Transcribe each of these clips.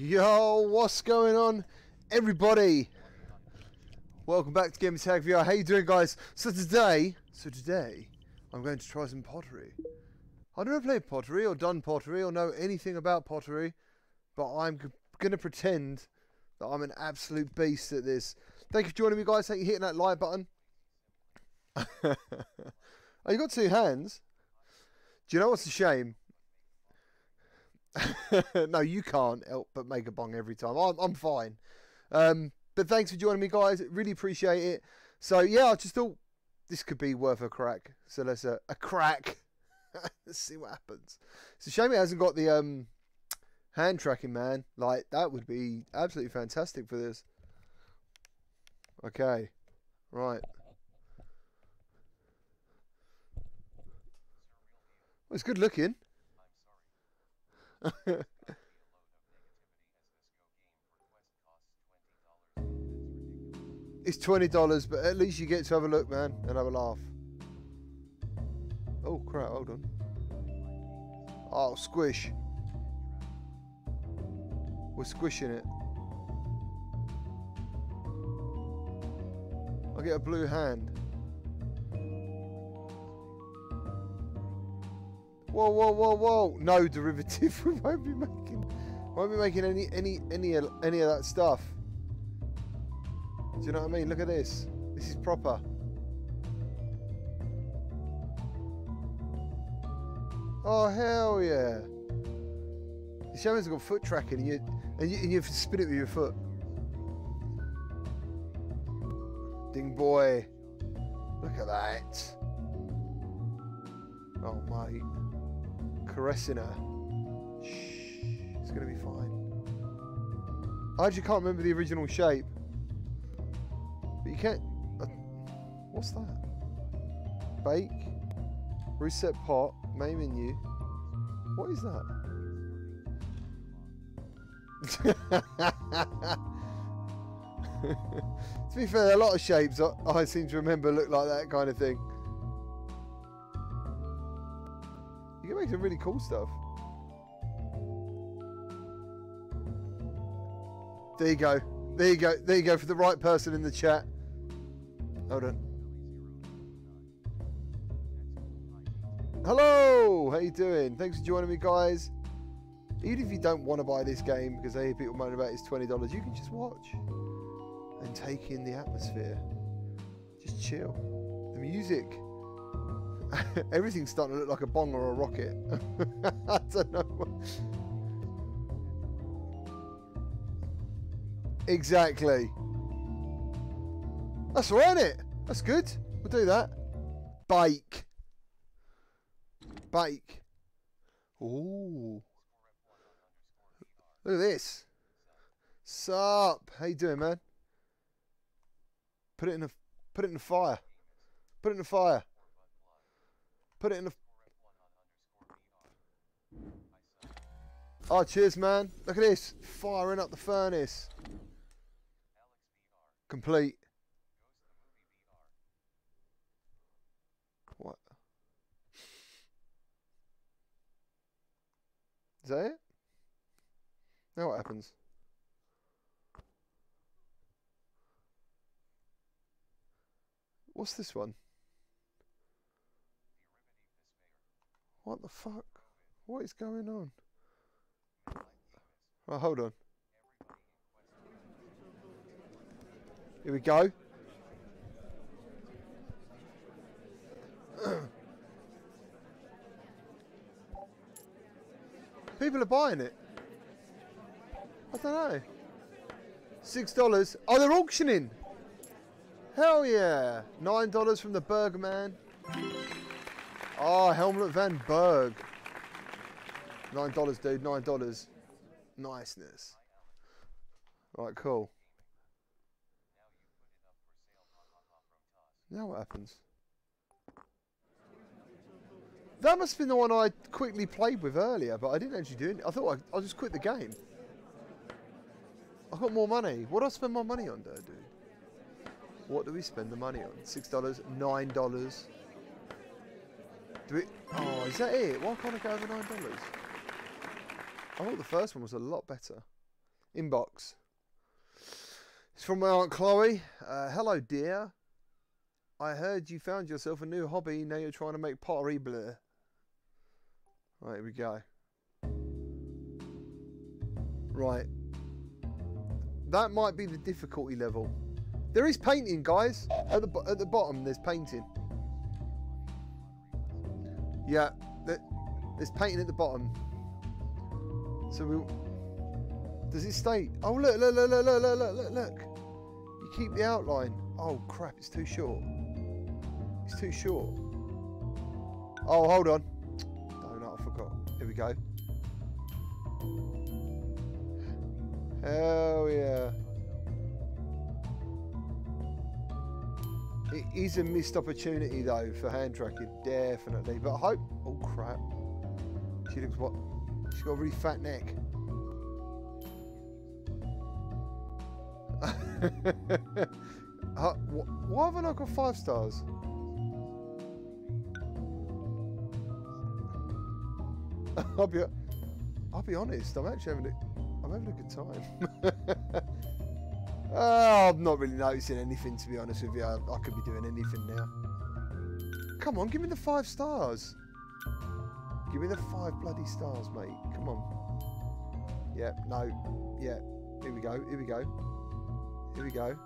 Yo, what's going on, everybody? Welcome back to Gamertag VR. How you doing, guys? So today, so today, I'm going to try some pottery. I've never played pottery or done pottery or know anything about pottery, but I'm going to pretend that I'm an absolute beast at this. Thank you for joining me, guys. Thank you for hitting that like button. oh, you got two hands. Do you know what's a shame? no, you can't help but make a bong every time. I'm, I'm fine. Um, but thanks for joining me, guys. Really appreciate it. So, yeah, I just thought this could be worth a crack. So, let's uh, a crack. let's see what happens. It's a shame it hasn't got the um, hand tracking, man. Like, that would be absolutely fantastic for this. Okay. Right. Well, it's good looking. It's twenty dollars, but at least you get to have a look, man, and have a laugh. Oh crap! Hold on. Oh, squish. We're squishing it. I get a blue hand. Whoa, whoa, whoa, whoa! No derivative. we won't be making, won't be making any, any, any, any of that stuff. Do you know what I mean? Look at this. This is proper. Oh hell yeah! The Shaman's got foot tracking, and you, and you, and you spin it with your foot. Ding boy! Look at that! Oh mate caressing her. Shh, it's going to be fine. I actually can't remember the original shape. But you can't... Uh, what's that? Bake. Reset pot. Main menu. What is that? to be fair, a lot of shapes I, I seem to remember look like that kind of thing. You can make some really cool stuff. There you go. There you go. There you go for the right person in the chat. Hold on. Hello! How you doing? Thanks for joining me, guys. Even if you don't want to buy this game because I hear people moaning about it's $20, you can just watch and take in the atmosphere. Just chill. The music. Everything's starting to look like a bong or a rocket. I don't know. Exactly. That's all right, it? That's good. We'll do that. Bake. Bake. Ooh. Look at this. Sup? How you doing, man? Put it in the put it in the fire. Put it in the fire. Put it in the... Oh, cheers, man. Look at this. Firing up the furnace. Complete. What? Is that it? Now what happens? What's this one? What the fuck? What is going on? Oh, hold on. Here we go. People are buying it. I don't know. Six dollars. Oh, they're auctioning. Hell yeah. Nine dollars from the Burger Man. Oh, Helmut Van Berg. Nine dollars, dude. Nine dollars. Niceness. Right, cool. Now what happens? That must have been the one I quickly played with earlier, but I didn't actually do it. I thought I, I just quit the game. I got more money. What do I spend my money on, dude? What do we spend the money on? Six dollars, nine dollars. Do we... Oh, is that it? Why can't I go over $9? I thought the first one was a lot better. inbox. It's from my Aunt Chloe. Uh, hello, dear. I heard you found yourself a new hobby. Now you're trying to make pottery blur. Right, here we go. Right. That might be the difficulty level. There is painting, guys. At the at the bottom, there's painting. Yeah, there's painting at the bottom. So we. Does it stay? Oh look! Look! Look! Look! Look! Look! Look! Look! You keep the outline. Oh crap! It's too short. It's too short. Oh, hold on. Donut, I forgot. Here we go. Hell yeah. It is a missed opportunity though for hand tracking, definitely. But I hope. Oh crap! She looks what? She's got a really fat neck. wh why haven't I got five stars? I'll be, I'll be honest. I'm actually having a, I'm having a good time. oh, I'm not really noticing anything to be honest with you. I, I could be doing anything now. Come on, give me the five stars. Give me the five bloody stars, mate. Come on. Yeah, no. Yeah. Here we go. Here we go. Here we go.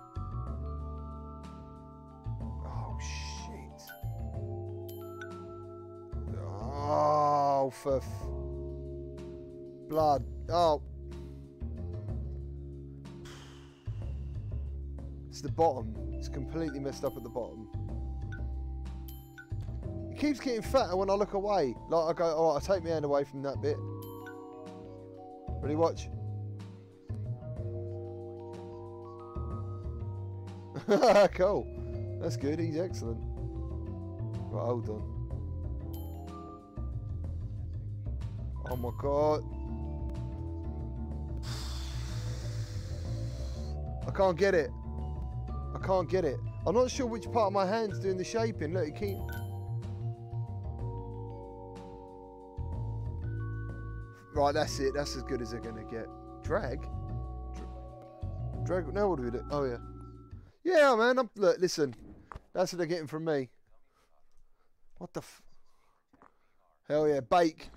Oh, shit. Oh, for... blood. Oh. The bottom. It's completely messed up at the bottom It keeps getting fatter when I look away. Like I go, oh, I take my hand away from that bit. Ready, watch. cool. That's good. He's excellent. Right, hold on. Oh my god. I can't get it. I can't get it. I'm not sure which part of my hand's doing the shaping. Look, it keeps... Right, that's it. That's as good as they're going to get. Drag? Drag? Now what do we do? Oh, yeah. Yeah, man. I'm, look, listen. That's what they're getting from me. What the Hell yeah. Bake.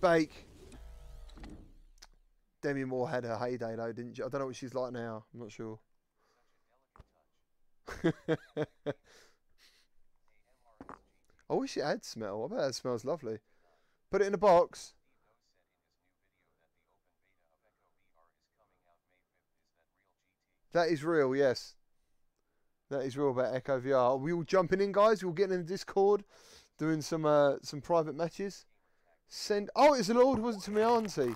Bake. Demi Moore had her heyday, though, didn't she? I don't know what she's like now. I'm not sure. I wish it had smell. I bet it smells lovely. Put it in a box. That is real, yes. That is real about Echo VR. Are we all jumping in, guys? We're getting in the Discord, doing some uh, some private matches. Send. Oh, it's an wasn't to my auntie.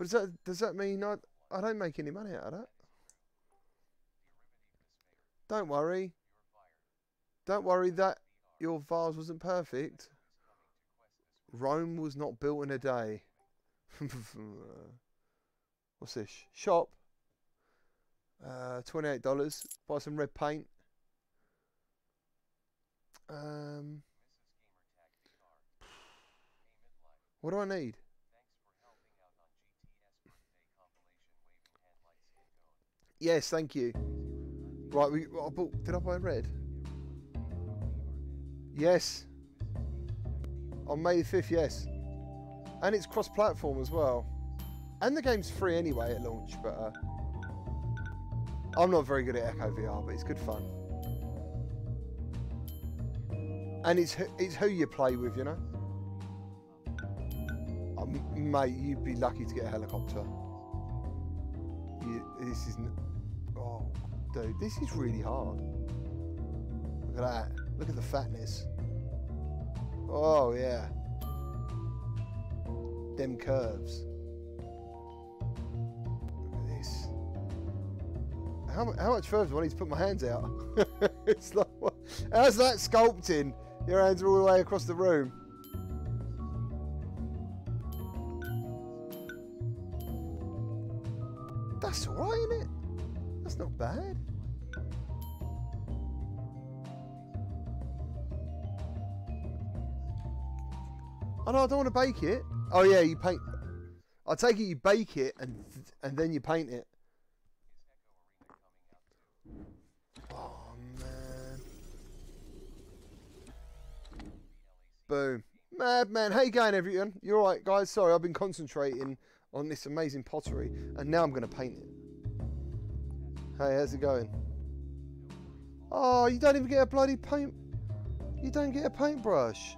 But does that does that mean I I don't make any money out of that? Don't worry. Don't worry that your vase wasn't perfect. Rome was not built in a day. What's this? Shop. Uh, $28. Buy some red paint. Um, what do I need? Yes, thank you. Right, we, I bought, did I buy red? Yes. On May 5th, yes. And it's cross-platform as well. And the game's free anyway at launch, but uh, I'm not very good at Echo VR, but it's good fun. And it's it's who you play with, you know. Um, mate, you'd be lucky to get a helicopter. You, this is, oh, dude, this is really hard. Look at that. Look at the fatness. Oh, yeah. Them curves. Look at this. How, how much further do I need to put my hands out? it's like, what? how's that sculpting? Your hands are all the way across the room. Oh no, I don't want to bake it. Oh yeah, you paint I take it you bake it and and then you paint it. Oh man. Boom. Madman. How you going everyone? You alright guys? Sorry, I've been concentrating on this amazing pottery and now I'm gonna paint it. Hey, how's it going? Oh, you don't even get a bloody paint you don't get a paintbrush.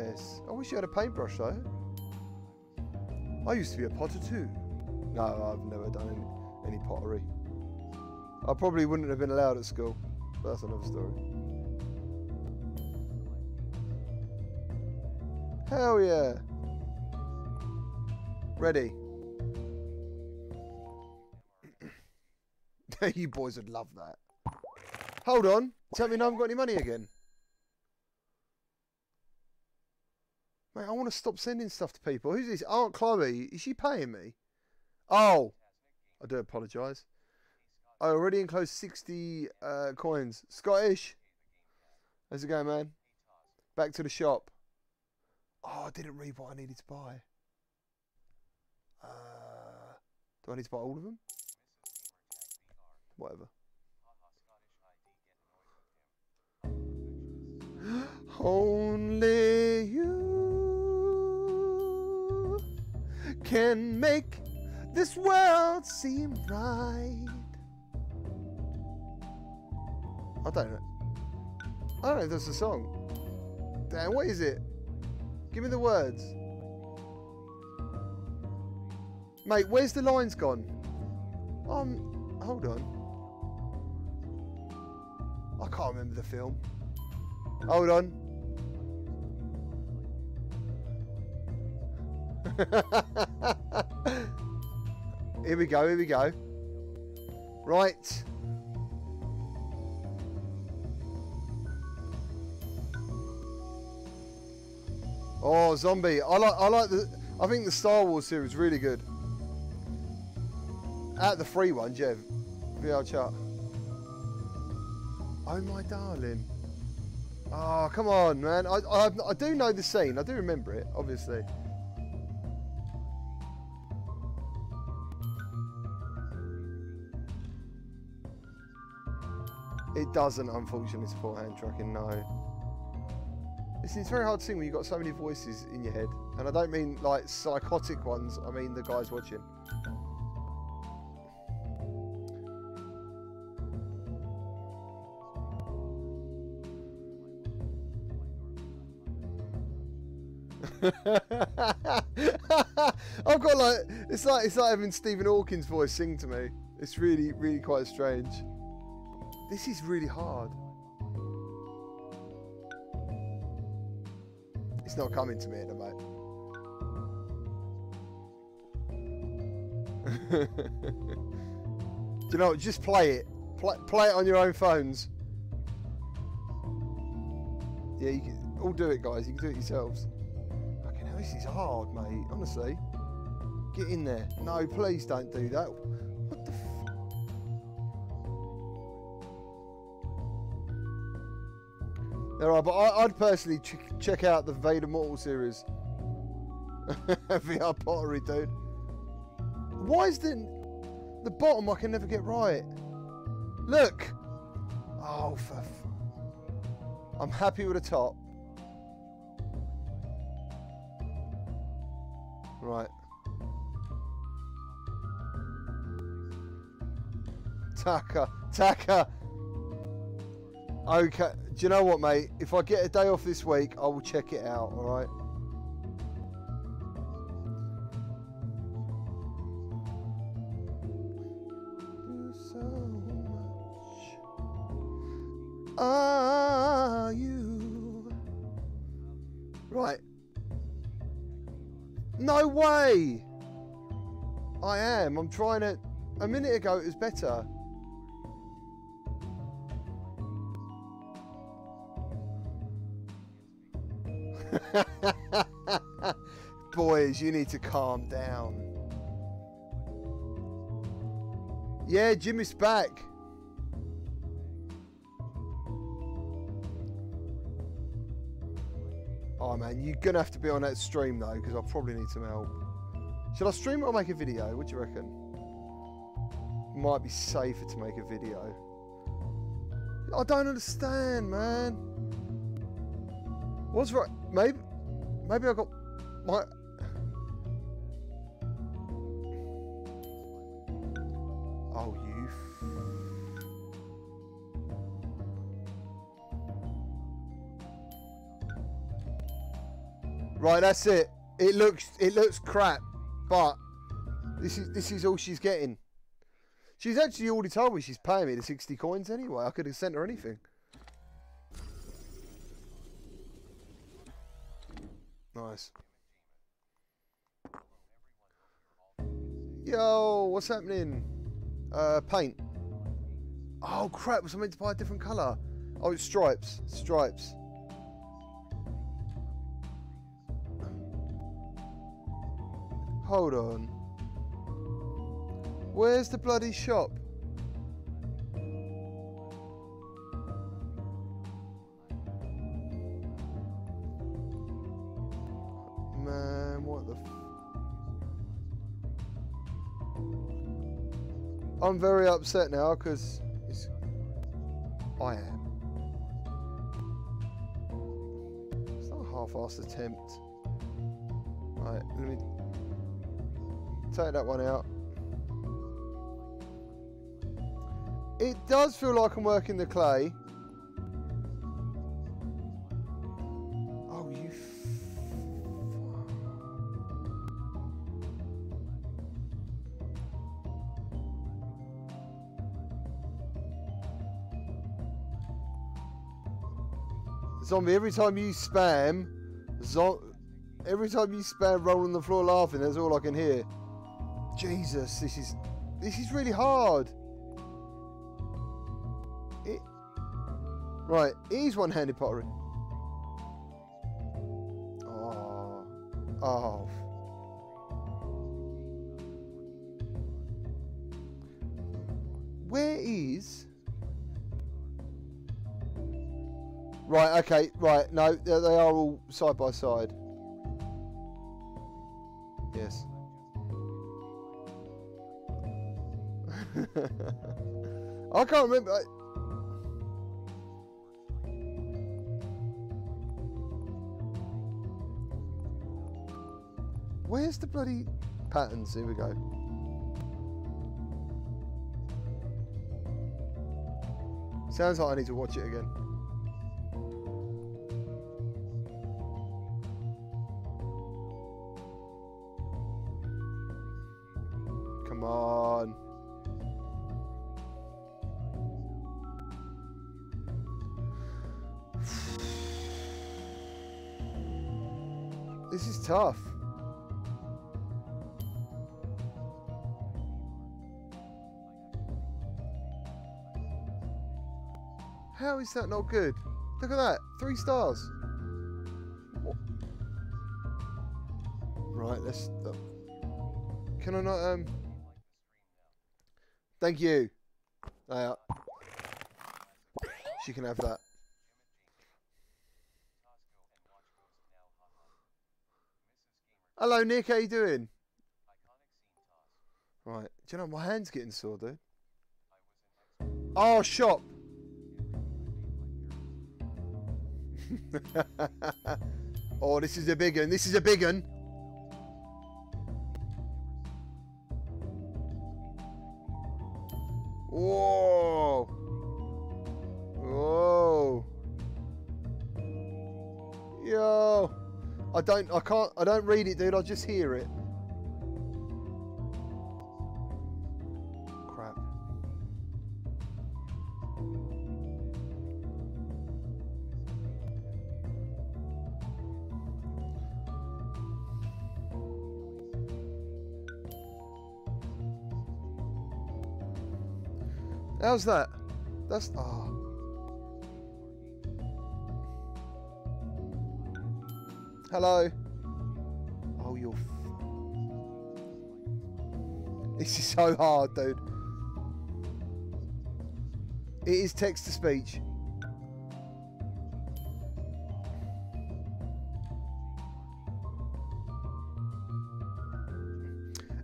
Nice. I wish you had a paintbrush though. I used to be a potter too. No, I've never done any, any pottery. I probably wouldn't have been allowed at school. But that's another story. Hell yeah. Ready. you boys would love that. Hold on. Tell me I haven't got any money again. Mate, I want to stop sending stuff to people. Who's this? Aunt Chloe. Is she paying me? Oh. I do apologise. I already enclosed 60 uh, coins. Scottish. How's it going, man? Back to the shop. Oh, I didn't read what I needed to buy. Uh, do I need to buy all of them? Whatever. Only you can make this world seem right. I don't know. I don't know if that's a song. Damn, what is it? Give me the words. Mate, where's the lines gone? Um, hold on. I can't remember the film. Hold on. here we go, here we go. Right. Oh, zombie! I like, I like the. I think the Star Wars series is really good. At the free ones, yeah. VR chat. Oh my darling. Oh, come on, man. I, I, I do know the scene. I do remember it, obviously. Doesn't, unfortunately, support hand tracking, no. It's, very hard to sing when you've got so many voices in your head. And I don't mean, like, psychotic ones. I mean the guys watching. I've got like it's like it's like having Stephen Hawking's voice sing to me. It's really, really quite strange. This is really hard. It's not coming to me at the moment. Do you know what? Just play it. Play, play it on your own phones. Yeah, you can all do it, guys. You can do it yourselves. Fucking hell, this is hard, mate. Honestly. Get in there. No, please don't do that. There are, but I, would personally ch check out the Vader Immortal series. VR pottery, dude. Why is the the bottom I can never get right? Look. Oh, for. I'm happy with the top. Right. Taka, Taka. Okay, do you know what, mate? If I get a day off this week, I will check it out, alright? Are you right? No way! I am. I'm trying to... A minute ago it was better. you need to calm down. Yeah, Jimmy's back. Oh man, you're gonna have to be on that stream though, because I probably need some help. Should I stream or make a video? What do you reckon? Might be safer to make a video. I don't understand, man. What's right? Maybe, maybe I got my Right, that's it. It looks it looks crap, but this is this is all she's getting. She's actually already told me she's paying me the sixty coins anyway. I could have sent her anything. Nice. Yo, what's happening? Uh, paint. Oh crap! Was I meant to buy a different colour? Oh, it's stripes. Stripes. Hold on. Where's the bloody shop? Man, what the I'm very upset now because it's. I am. It's not a half-assed attempt. Right, let me take that one out. It does feel like I'm working the clay. Oh, you. Zombie, every time you spam, zo- every time you spam roll on the floor laughing, that's all I can hear. Jesus, this is this is really hard. It, right, here's one-handed pottery. Oh, oh. Where is? Right, okay, right. No, they they are all side by side. Can't remember. I... Where's the bloody patterns? Here we go. Sounds like I need to watch it again. Is that not good? Look at that. Three stars. Right, let's... Can I not... um? Thank you. Uh, she can have that. Hello, Nick. How you doing? Right. Do you know my hand's getting sore, dude? Oh, shop. oh, this is a big one. This is a big one. Whoa. Whoa. Yo. I don't, I can't, I don't read it, dude. I just hear it. How's that? That's ah. Hello. Oh, you're. This is so hard, dude. It is text to speech.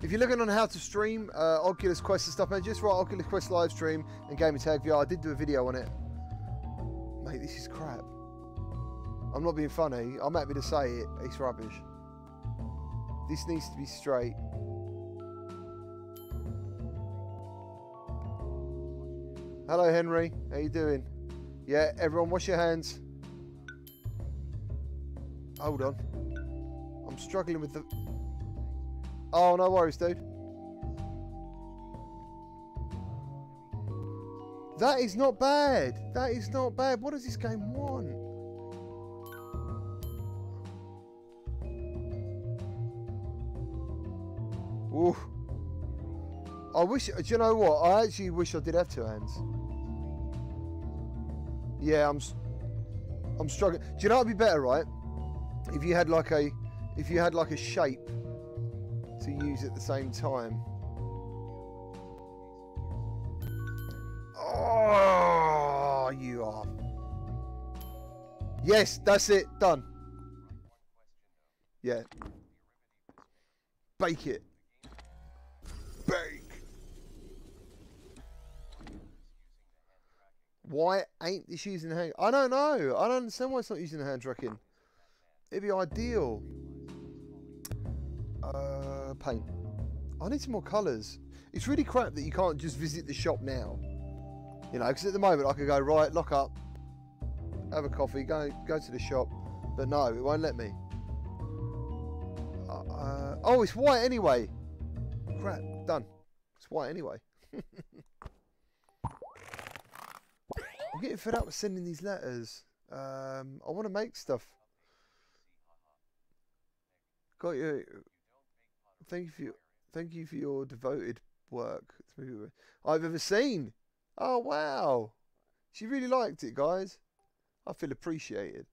If you're looking on how to stream uh, Oculus Quest and stuff, man, just write Oculus Quest live stream and Gamertag VR. I did do a video on it. Mate, this is crap. I'm not being funny. I'm happy to say it. It's rubbish. This needs to be straight. Hello, Henry. How you doing? Yeah, everyone, wash your hands. Hold on. I'm struggling with the... Oh, no worries, dude. That is not bad. That is not bad. What does this game want? Ooh. I wish, do you know what? I actually wish I did have two hands. Yeah, I'm, I'm struggling. Do you know what'd be better, right? If you had like a, if you had like a shape to use at the same time. Oh, you are. Yes, that's it. Done. Yeah. Bake it. Bake. Why ain't this using the hand? I don't know. I don't understand why it's not using the hand tracking. It'd be ideal. Paint. I need some more colours. It's really crap that you can't just visit the shop now. You know, because at the moment I could go right, lock up, have a coffee, go go to the shop, but no, it won't let me. Uh, uh, oh, it's white anyway. Crap, done. It's white anyway. I'm getting fed up with sending these letters. Um, I want to make stuff. Got you. Thank you for your, thank you for your devoted work. I've ever seen. Oh wow, she really liked it, guys. I feel appreciated.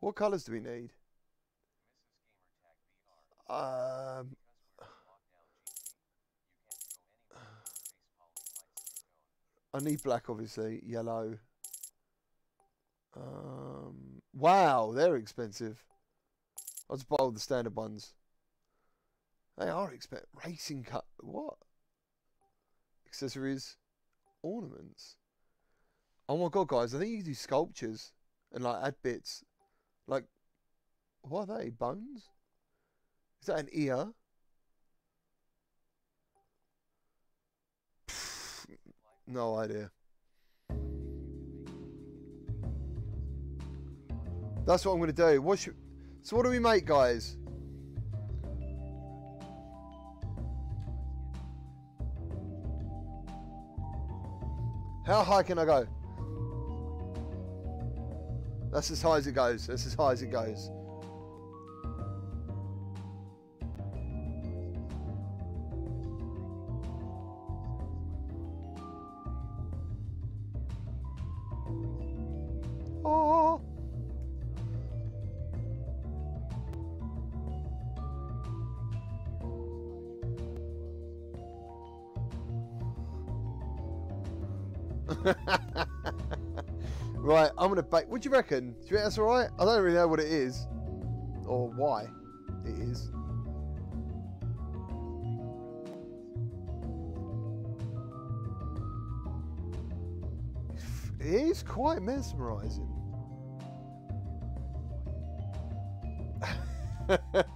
What colours do we need? Um, I need black, obviously. Yellow. Um, wow, they're expensive. I'll just buy all the standard ones. They are expensive. Racing cut. What? Accessories. Ornaments. Oh my god, guys. I think you can do sculptures and like add bits. Like, what are they? Bones? Is that an ear? No idea. That's what I'm going to do. What should, so what do we make, guys? How high can I go? That's as high as it goes. That's as high as it goes. What do you reckon? Do you think that's all right? I don't really know what it is or why it is. It is quite mesmerising.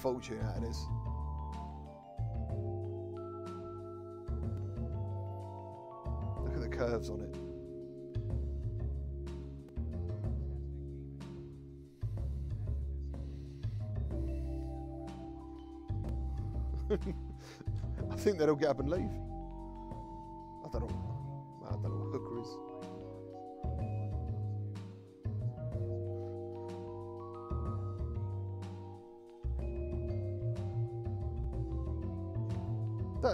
fortune out of this. Look at the curves on it. I think they'll get up and leave.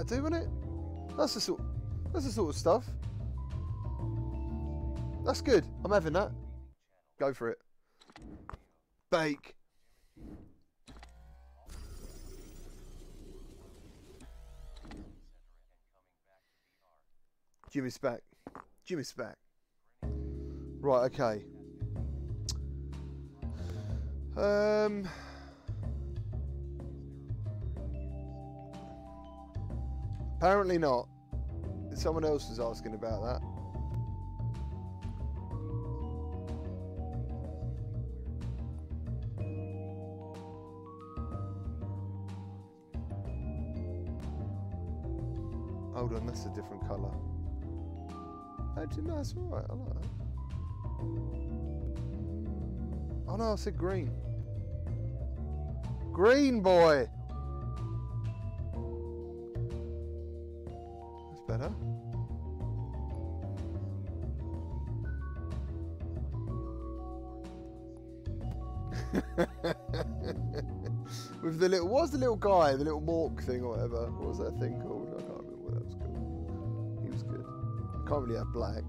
that too, wouldn't it? That's the sort, that's the sort of stuff. That's good. I'm having that. Go for it. Bake. Jimmy's back. Jimmy's back. Right, okay. Um... Apparently not. Someone else was asking about that. Hold on, that's a different colour. Actually, no, it's alright. I like that. Oh no, I said green. Green boy! The little, what was the little guy, the little Mork thing or whatever? What was that thing called? I can't remember what that was called. He was good. Can't really have black.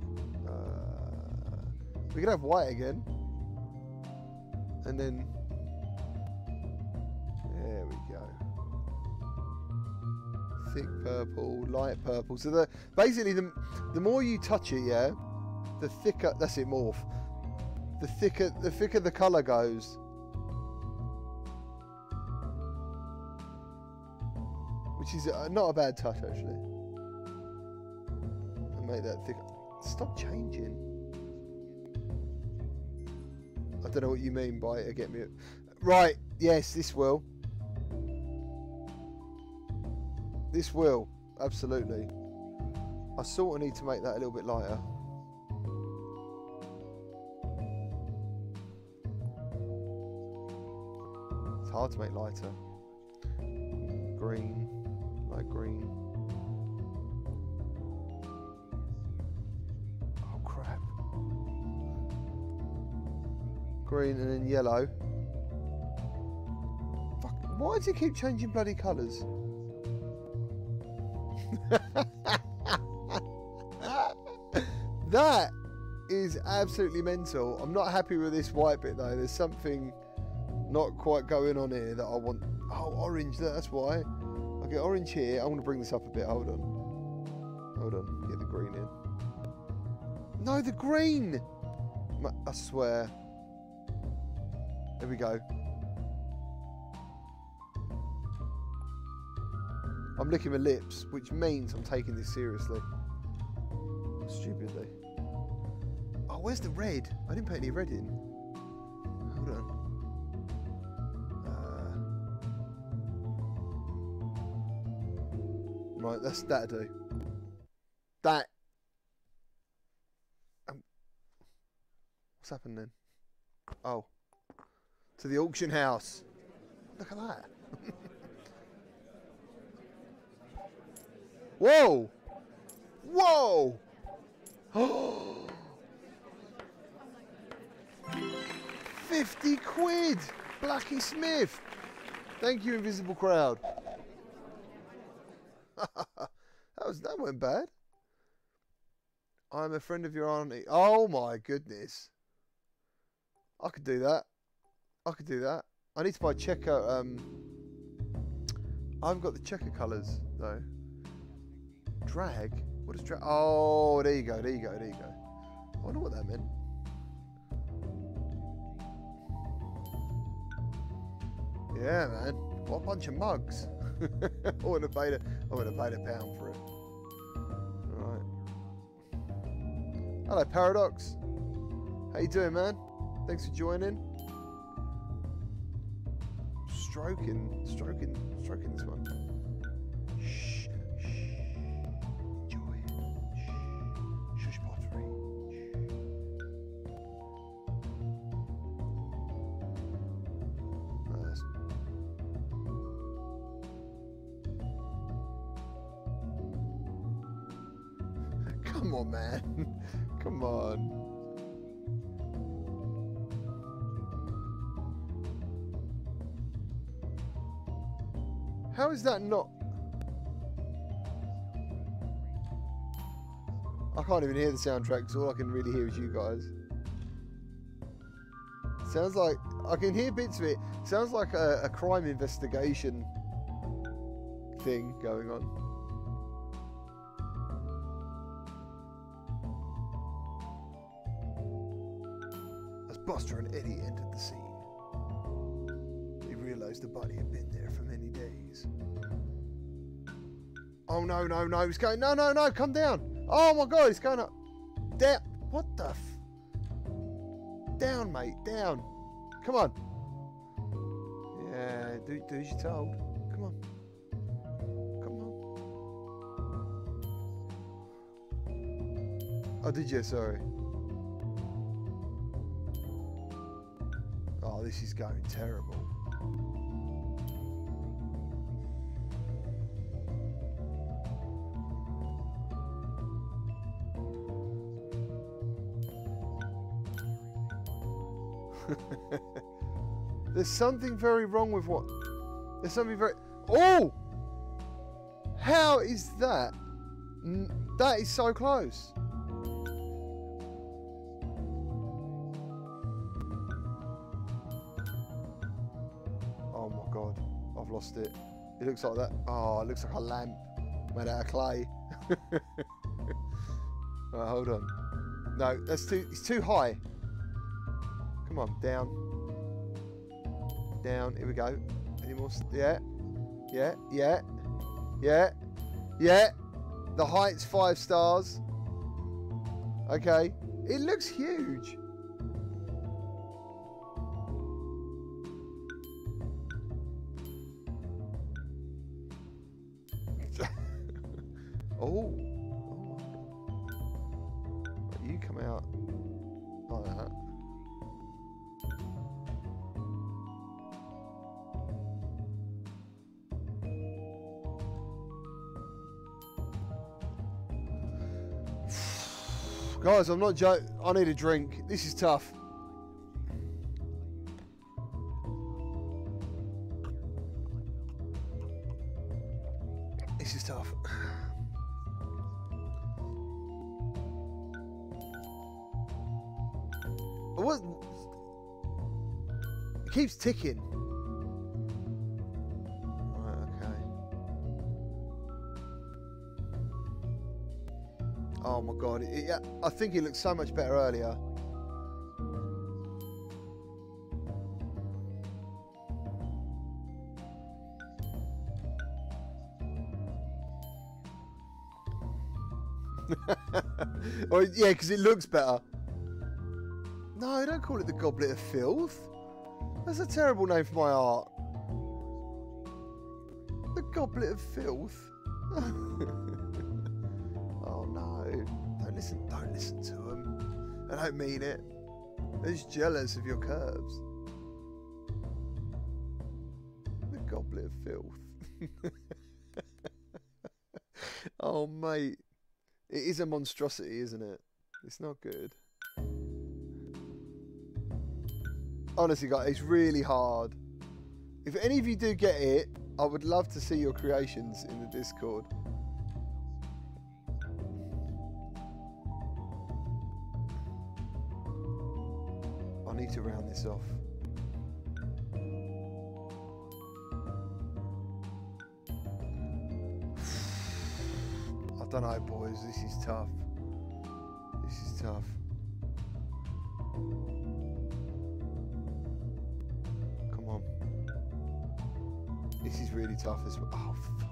Uh, we could have white again. And then, there we go. Thick purple, light purple. So the basically the the more you touch it, yeah, the thicker. That's it, morph. The thicker the thicker the color goes. Is uh, not a bad touch actually. Make that thick. Stop changing. I don't know what you mean by it. Get me. Right. Yes, this will. This will. Absolutely. I sort of need to make that a little bit lighter. It's hard to make lighter. Green. Green. Oh crap green and then yellow. Fuck, why does it keep changing bloody colours? that is absolutely mental. I'm not happy with this white bit though. There's something not quite going on here that I want. Oh, orange, that's why. Get orange here. I want to bring this up a bit. Hold on. Hold on. Get the green in. No, the green! I swear. There we go. I'm licking my lips, which means I'm taking this seriously. Stupidly. Oh, where's the red? I didn't put any red in. Right, that's that do. That. Um, what's happened then? Oh to the auction house. Look at that. Whoa! Whoa! 50 quid! Blackie Smith! Thank you, Invisible Crowd. that was that went bad. I'm a friend of your auntie. Oh my goodness. I could do that. I could do that. I need to buy checker. Um, I haven't got the checker colours though. Drag. What is drag? Oh, there you go. There you go. There you go. I wonder what that meant. Yeah, man. What a bunch of mugs. I would have paid a, I would have paid a pound for it. Hello, Paradox. How you doing, man? Thanks for joining stroking, stroking, stroking this one. Is that not... I can't even hear the soundtrack because all I can really hear is you guys. Sounds like... I can hear bits of it. Sounds like a, a crime investigation thing going on. No, no, no, he's going, no, no, no, come down. Oh my god, he's going up. Down. What the? Down, mate, down. Come on. Yeah, do, do as you're told. Come on. Come on. Oh, did you? Sorry. Oh, this is going terrible. There's something very wrong with what. There's something very. Oh! How is that? That is so close. Oh my god. I've lost it. It looks like that. Oh, it looks like a lamp made out of clay. Alright, hold on. No, that's too. It's too high. Come on, down. Down. Here we go. Any more? Yeah. Yeah. Yeah. Yeah. Yeah. The height's five stars. Okay. It looks huge. Guys, I'm not joking. I need a drink. This is tough. This is tough. What? It keeps ticking. Think it looked so much better earlier. or yeah, because it looks better. No, don't call it the Goblet of Filth. That's a terrible name for my art. The Goblet of Filth. them. I don't mean it. Just jealous of your curves. The Goblet of Filth. oh mate, it is a monstrosity, isn't it? It's not good. honestly guys it's really hard if any of you do get it i would love to see your creations in the discord need to round this off i don't know boys this is tough this is tough Come on. This is really tough as well. Oh,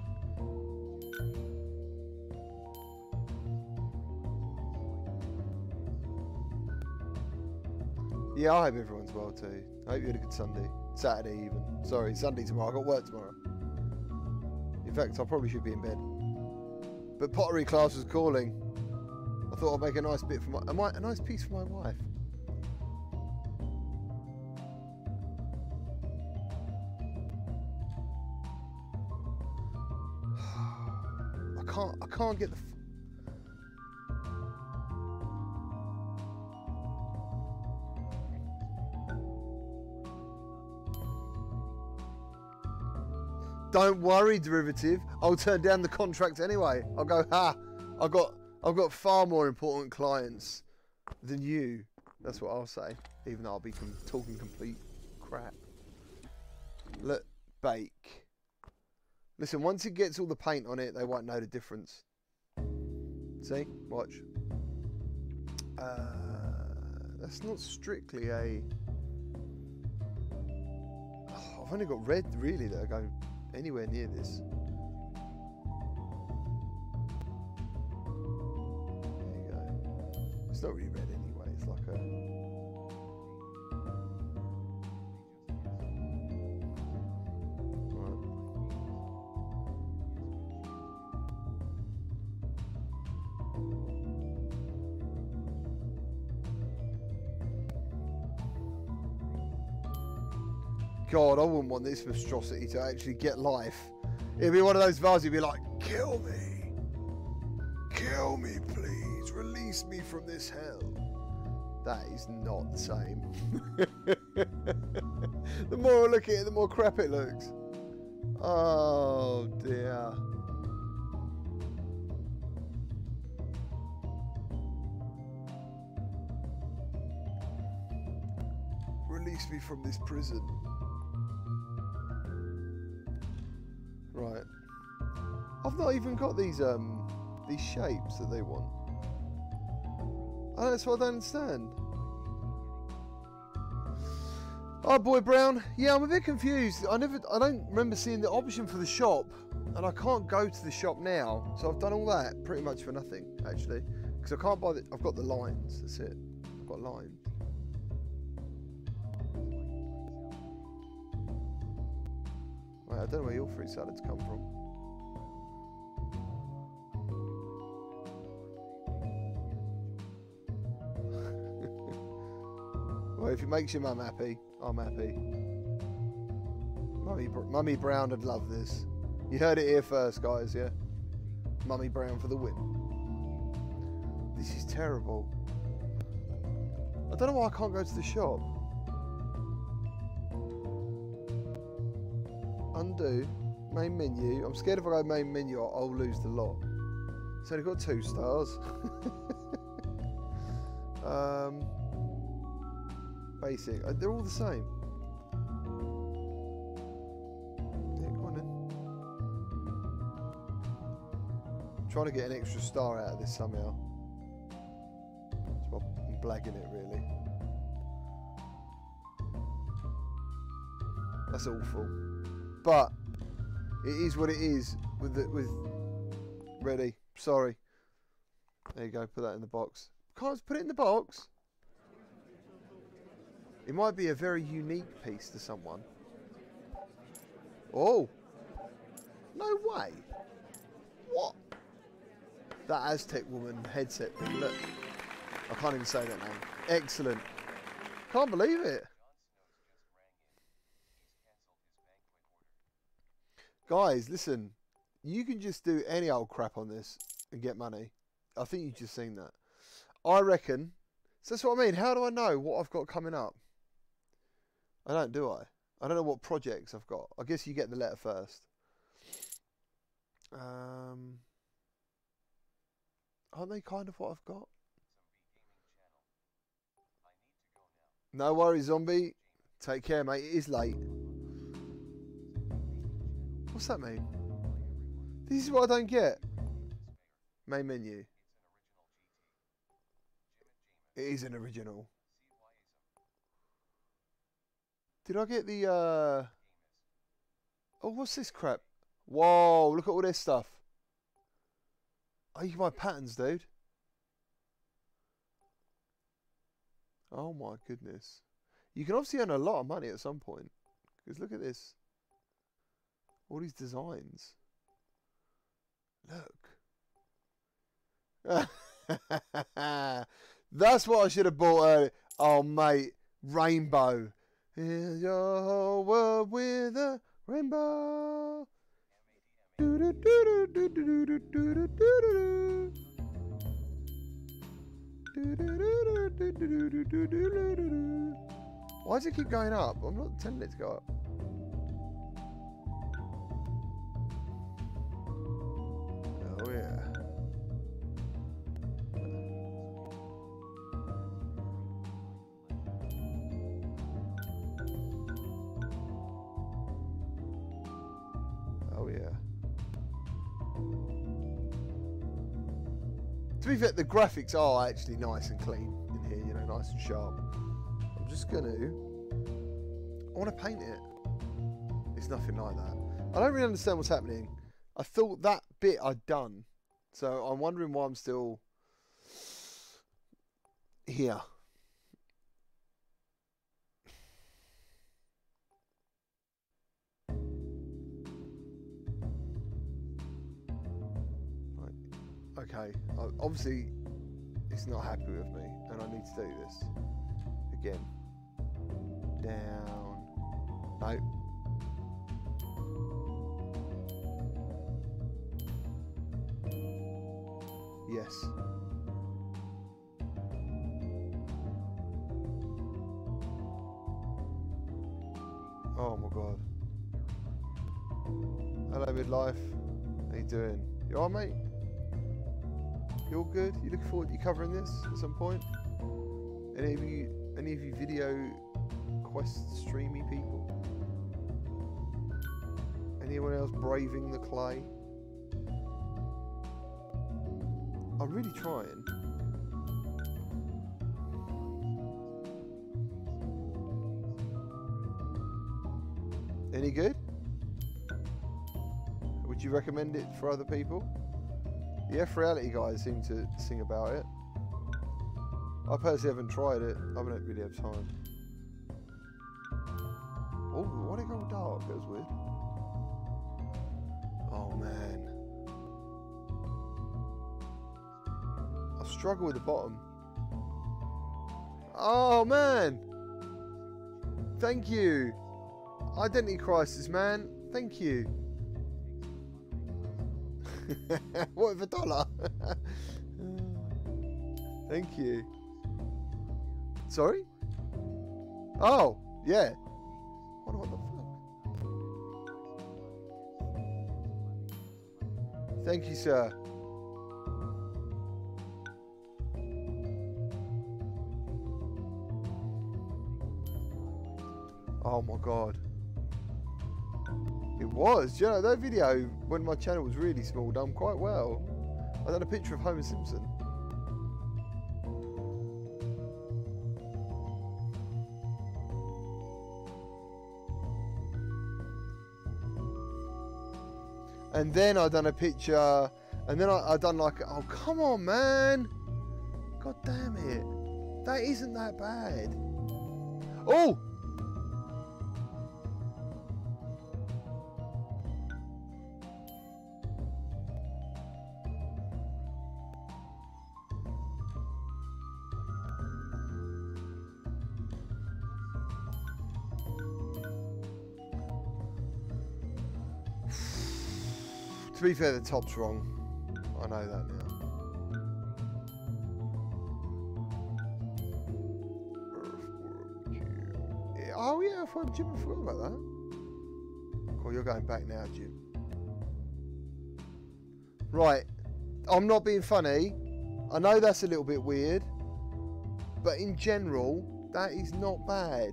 yeah, I hope everyone's well too. I hope you had a good Sunday. Saturday even. Sorry, Sunday tomorrow. i got work tomorrow. In fact, I probably should be in bed. But pottery class was calling. I thought I'd make a nice bit for my, a, nice piece for my wife. I can't. I can't get the. Don't worry, derivative. I'll turn down the contract anyway. I'll go. Ha! I've got. I've got far more important clients than you. That's what I'll say. Even though I'll be com- talking complete crap. Look, bake. Listen, once it gets all the paint on it, they won't know the difference. See? Watch. Uh, That's not strictly a. Oh, I've only got red really that are going anywhere near this. There you go. It's not really red anyway. It's like a. God, I wouldn't want this monstrosity to actually get life. It'd be one of those vases, you'd be like, kill me. Kill me, please. Release me from this hell. That is not the same. the more I look at it, the more crap it looks. Oh, dear. Release me from this prison. Not even got these um these shapes that they want. Oh, that's what I don't understand. Oh, boy, Brown. Yeah, I'm a bit confused. I never, I don't remember seeing the option for the shop, and I can't go to the shop now. So I've done all that pretty much for nothing, actually, because I can't buy the. I've got the lines. That's it. I've got lines. Right, I don't know where your fruit salads come from. Well, if it makes your mum happy, I'm happy. Mummy, Mummy Brown would love this. You heard it here first, guys, yeah? Mummy Brown for the win. This is terrible. I don't know why I can't go to the shop. Undo. Main menu. I'm scared if I go main menu, I'll, I'll lose the lot. It's only got two stars. um, basic. Uh, They're all the same. Then. trying to get an extra star out of this somehow. Why I'm blagging it really. That's awful. But it is what it is with the, with ready. Sorry. There you go. Put that in the box. Can't put it in the box. It might be a very unique piece to someone. Oh. No way. What? That Aztec woman headset thing. Look. I can't even say that name. Excellent. Can't believe it. Guys, listen. You can just do any old crap on this and get money. I think you've just seen that. I reckon. So that's what I mean. How do I know what I've got coming up? I don't, do I? I don't know what projects I've got. I guess you get the letter first. Um, aren't they kind of what I've got? No worries, zombie. Take care, mate. It is late. What's that mean? This is what I don't get. Main menu. It is an original. Did I get the uh Oh what's this crap? Whoa, look at all this stuff. Oh you buy patterns, dude. Oh my goodness. You can obviously earn a lot of money at some point. Because look at this. All these designs. Look. That's what I should have bought earlier. Oh, mate. Rainbow. Here's your whole world with a rainbow. Why does it keep going up? I'm not telling it to go up. Oh yeah. Fair, the graphics are actually nice and clean in here, you know, nice and sharp. I'm just going to... I want to paint it. It's nothing like that. I don't really understand what's happening. I thought that bit I'd done. So I'm wondering why I'm still here. Okay, obviously it's not happy with me and I need to do this again. Down. No. Yes. Oh my god. Hello midlife. How you doing? You alright mate? You all good? You looking forward to covering this at some point? Any of you any of you video quest streamy people? Anyone else braving the clay? I'm really trying. Any good? Would you recommend it for other people? The F Reality guys seem to sing about it. I personally haven't tried it. I haven't really have time. Oh, why did it go dark? That was weird. Oh man. I struggle with the bottom. Oh man. Thank you. Identity crisis, man. Thank you. what if a dollar? Thank you. Sorry? Oh, yeah. What, what the fuck? Thank you, sir. Oh my god. Was. you know, that video, when my channel was really small, done quite well. I done a picture of Homer Simpson. And then I done a picture, and then I, I done like, oh come on, man! God damn it! That isn't that bad. Oh, be fair, the top's wrong. I know that now. Oh yeah, I thought Jim. I forgot about that. Cool, you're going back now, Jim. Right, I'm not being funny. I know that's a little bit weird, but in general, that is not bad.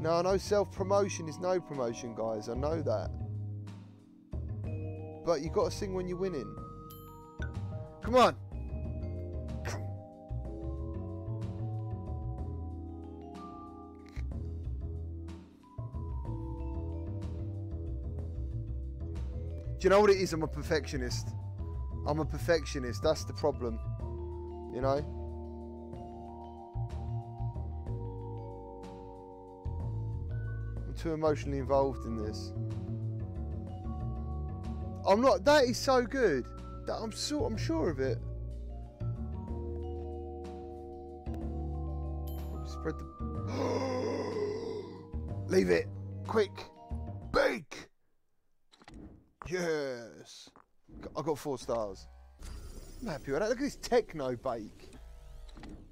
Now I know self-promotion is no promotion, guys. I know that. But you got to sing when you're winning. Come on. Do you know what it is? I'm a perfectionist. I'm a perfectionist. That's the problem. You know? I'm too emotionally involved in this. I'm not. That is so good. That I'm so. I'm sure of it. Spread the. Leave it. Quick. Bake. Yes. I got four stars. I'm happy with that. Look at this techno bake.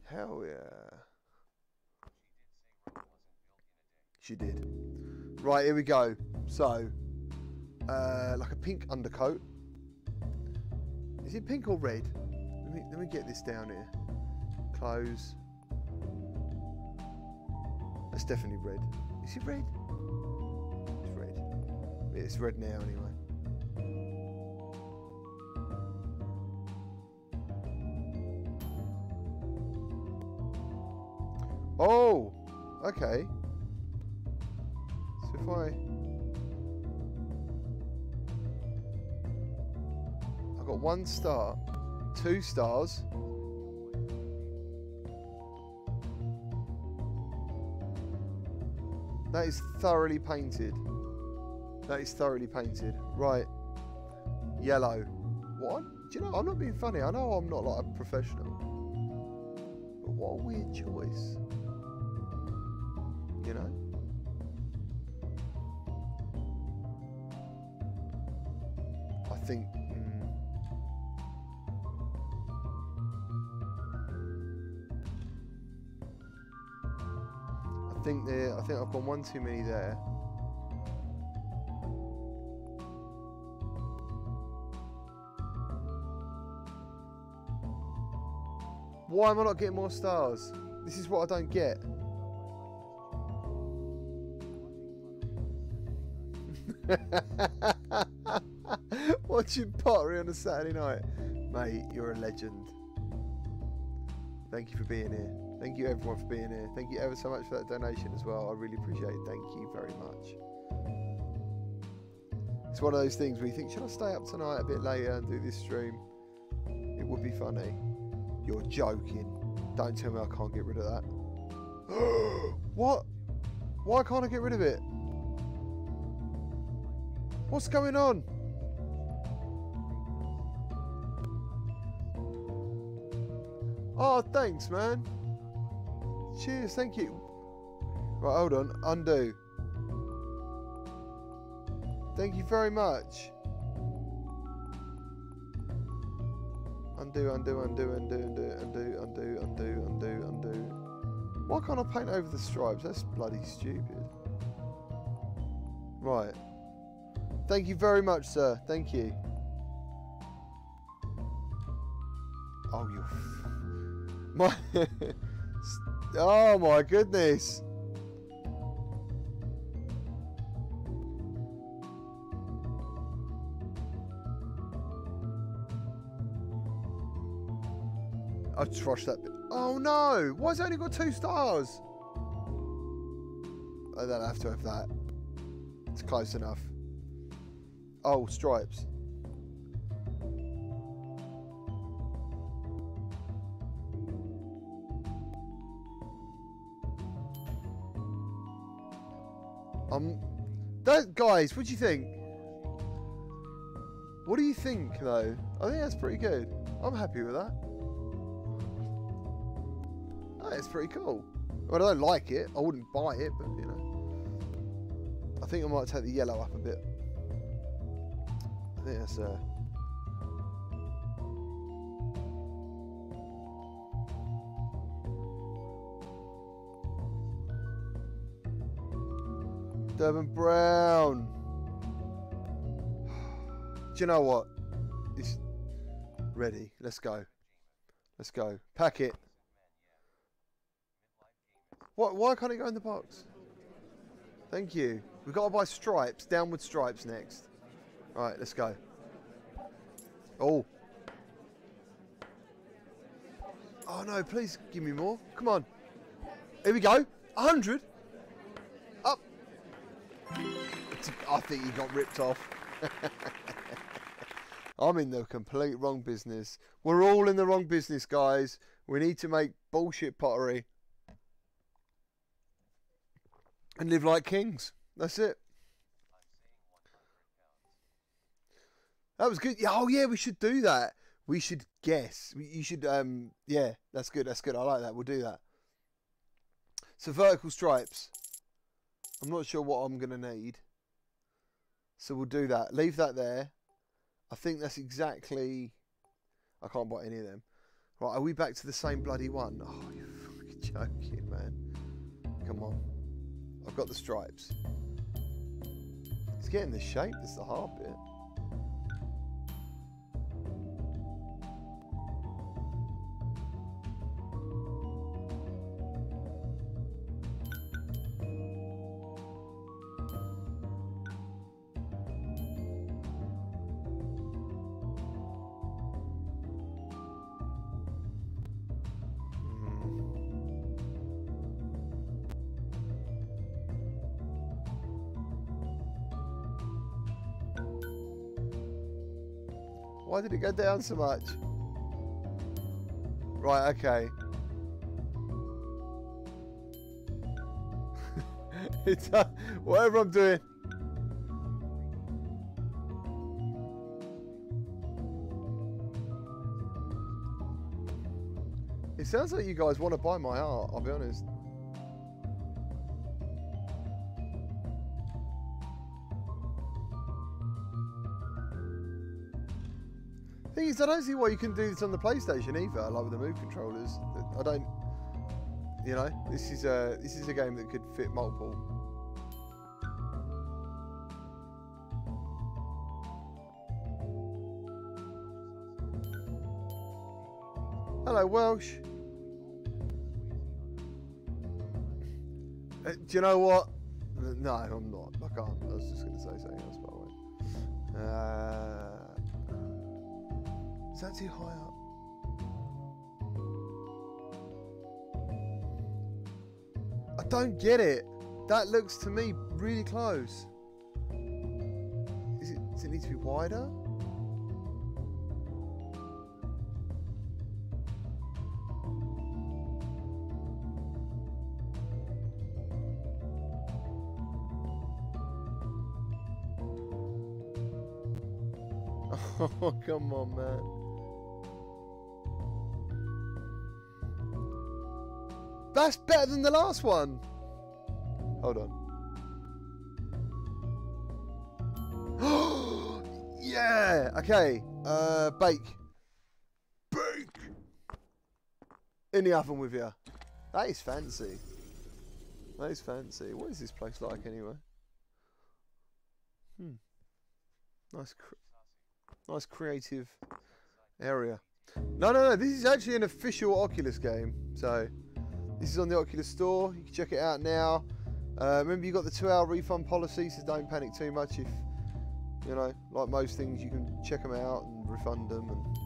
Hell yeah. She did. Right, here we go. So, uh, like a pink undercoat. Is it pink or red? Let me, let me get this down here. Clothes. That's definitely red. Is it red? It's red. It's red now anyway. Oh, okay. So if I... one star, two stars. That is thoroughly painted. That is thoroughly painted. Right. Yellow. What? Do you know, I'm not being funny. I know I'm not like a professional. But what a weird choice. You know? One too many there. Why am I not getting more stars? This is what I don't get. Watching pottery on a Saturday night. Mate, you're a legend. Thank you for being here. Thank you everyone for being here. Thank you ever so much for that donation as well. I really appreciate it. Thank you very much. It's one of those things where you think, should I stay up tonight a bit later and do this stream? It would be funny. You're joking. Don't tell me I can't get rid of that. what? Why can't I get rid of it? What's going on? Oh, thanks, man. Cheers, thank you. Right, hold on. Undo. Thank you very much. Undo, undo, undo, undo, undo, undo, undo, undo, undo, undo. Why can't I paint over the stripes? That's bloody stupid. Right. Thank you very much, sir. Thank you. Oh, you. My. oh my goodness. I trashed that. Oh no! Why's it only got two stars? I don't have to have that. It's close enough. Oh, stripes. Guys, what do you think? What do you think, though? I think that's pretty good. I'm happy with that. Oh, it's pretty cool. Well, I don't like it. I wouldn't buy it, but you know. I think I might take the yellow up a bit. I think that's uh. Durban Brown. Do you know what? It's ready. Let's go. Let's go. Pack it. What? Why can't it go in the box? Thank you. We've got to buy stripes. Downward stripes next. All right, let's go. Oh. Oh no, please give me more. Come on. Here we go. 100. I think he got ripped off. I'm in the complete wrong business. We're all in the wrong business, guys. We need to make bullshit pottery and live like kings. That's it. That was good. Oh yeah, we should do that. We should guess. You should. Um. Yeah, that's good. That's good. I like that. We'll do that. So vertical stripes. I'm not sure what I'm gonna need. So we'll do that. Leave that there. I think that's exactly. I can't buy any of them. Right, are we back to the same bloody one? Oh, you're fucking joking, man. Come on. I've got the stripes. It's getting the shape. It's the hard bit. It go down so much? Right, okay. it's uh, whatever I'm doing. It sounds like you guys want to buy my art, I'll be honest. I don't see why you can do this on the PlayStation either, like with the move controllers. I don't, you know, this is a this is a game that could fit multiple. Hello, Welsh. Uh, do you know what? No, I'm not. I can't. I was just going to say something else, by the won't. Uh, is that too high up? I don't get it. That looks to me really close. Is it, does it need to be wider? Oh, come on, man. That's better than the last one. Hold on. yeah. Okay. Uh, bake. Bake. In the oven with you. That is fancy. That is fancy. What is this place like anyway? Hmm. Nice. Cr nice creative area. No, no, no. This is actually an official Oculus game. So this is on the Oculus Store. You can check it out now. Uh, remember, you've got the two-hour refund policy, so don't panic too much. If you know, like most things, you can check them out and refund them. And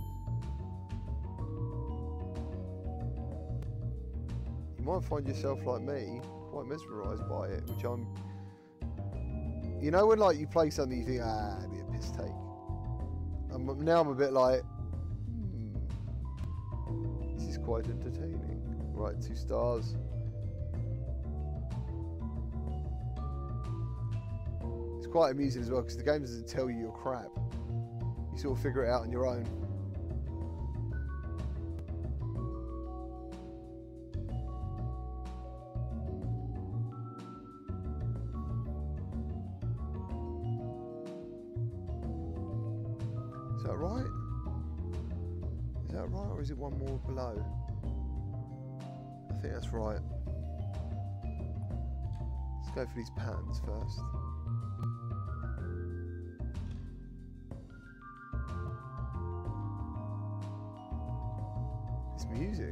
you might find yourself like me, quite mesmerised by it, which I'm. You know, when like you play something, you think, ah, it'd be a piss take. And now I'm a bit like, hmm, this is quite entertaining. Right, two stars. It's quite amusing as well because the game doesn't tell you you're crap. You sort of figure it out on your own. Right. Let's go for these patterns first. It's music.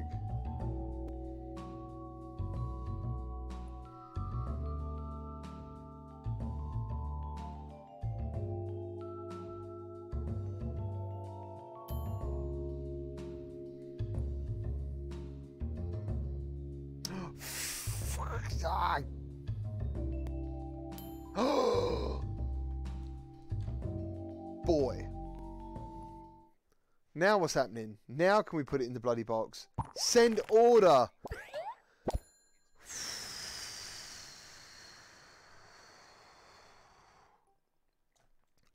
Now what's happening? Now can we put it in the bloody box? Send order.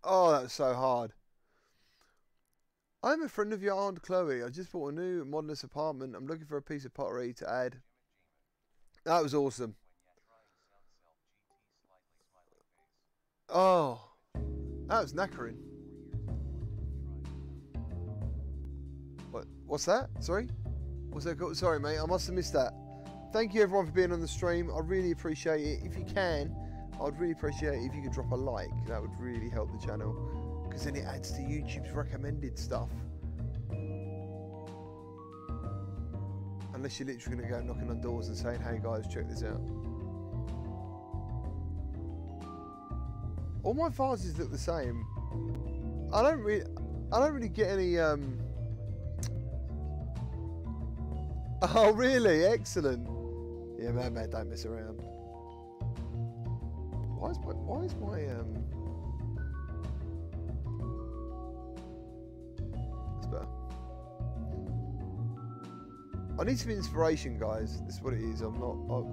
Oh, that was so hard. I'm a friend of your Aunt Chloe. I just bought a new modernist apartment. I'm looking for a piece of pottery to add. That was awesome. Oh, that was knackering. What's that? Sorry? What's that called? Sorry, mate. I must have missed that. Thank you, everyone, for being on the stream. I really appreciate it. If you can, I'd really appreciate it if you could drop a like. That would really help the channel. Because then it adds to YouTube's recommended stuff. Unless you're literally going to go knocking on doors and saying, hey guys, check this out. All my vases look the same. I don't really, I don't really get any. Um... Oh, really? Excellent. Yeah, man, man, don't mess around. Why is my, why is my, um... That's better. I need some inspiration, guys. This is what it is. I'm not... I'm...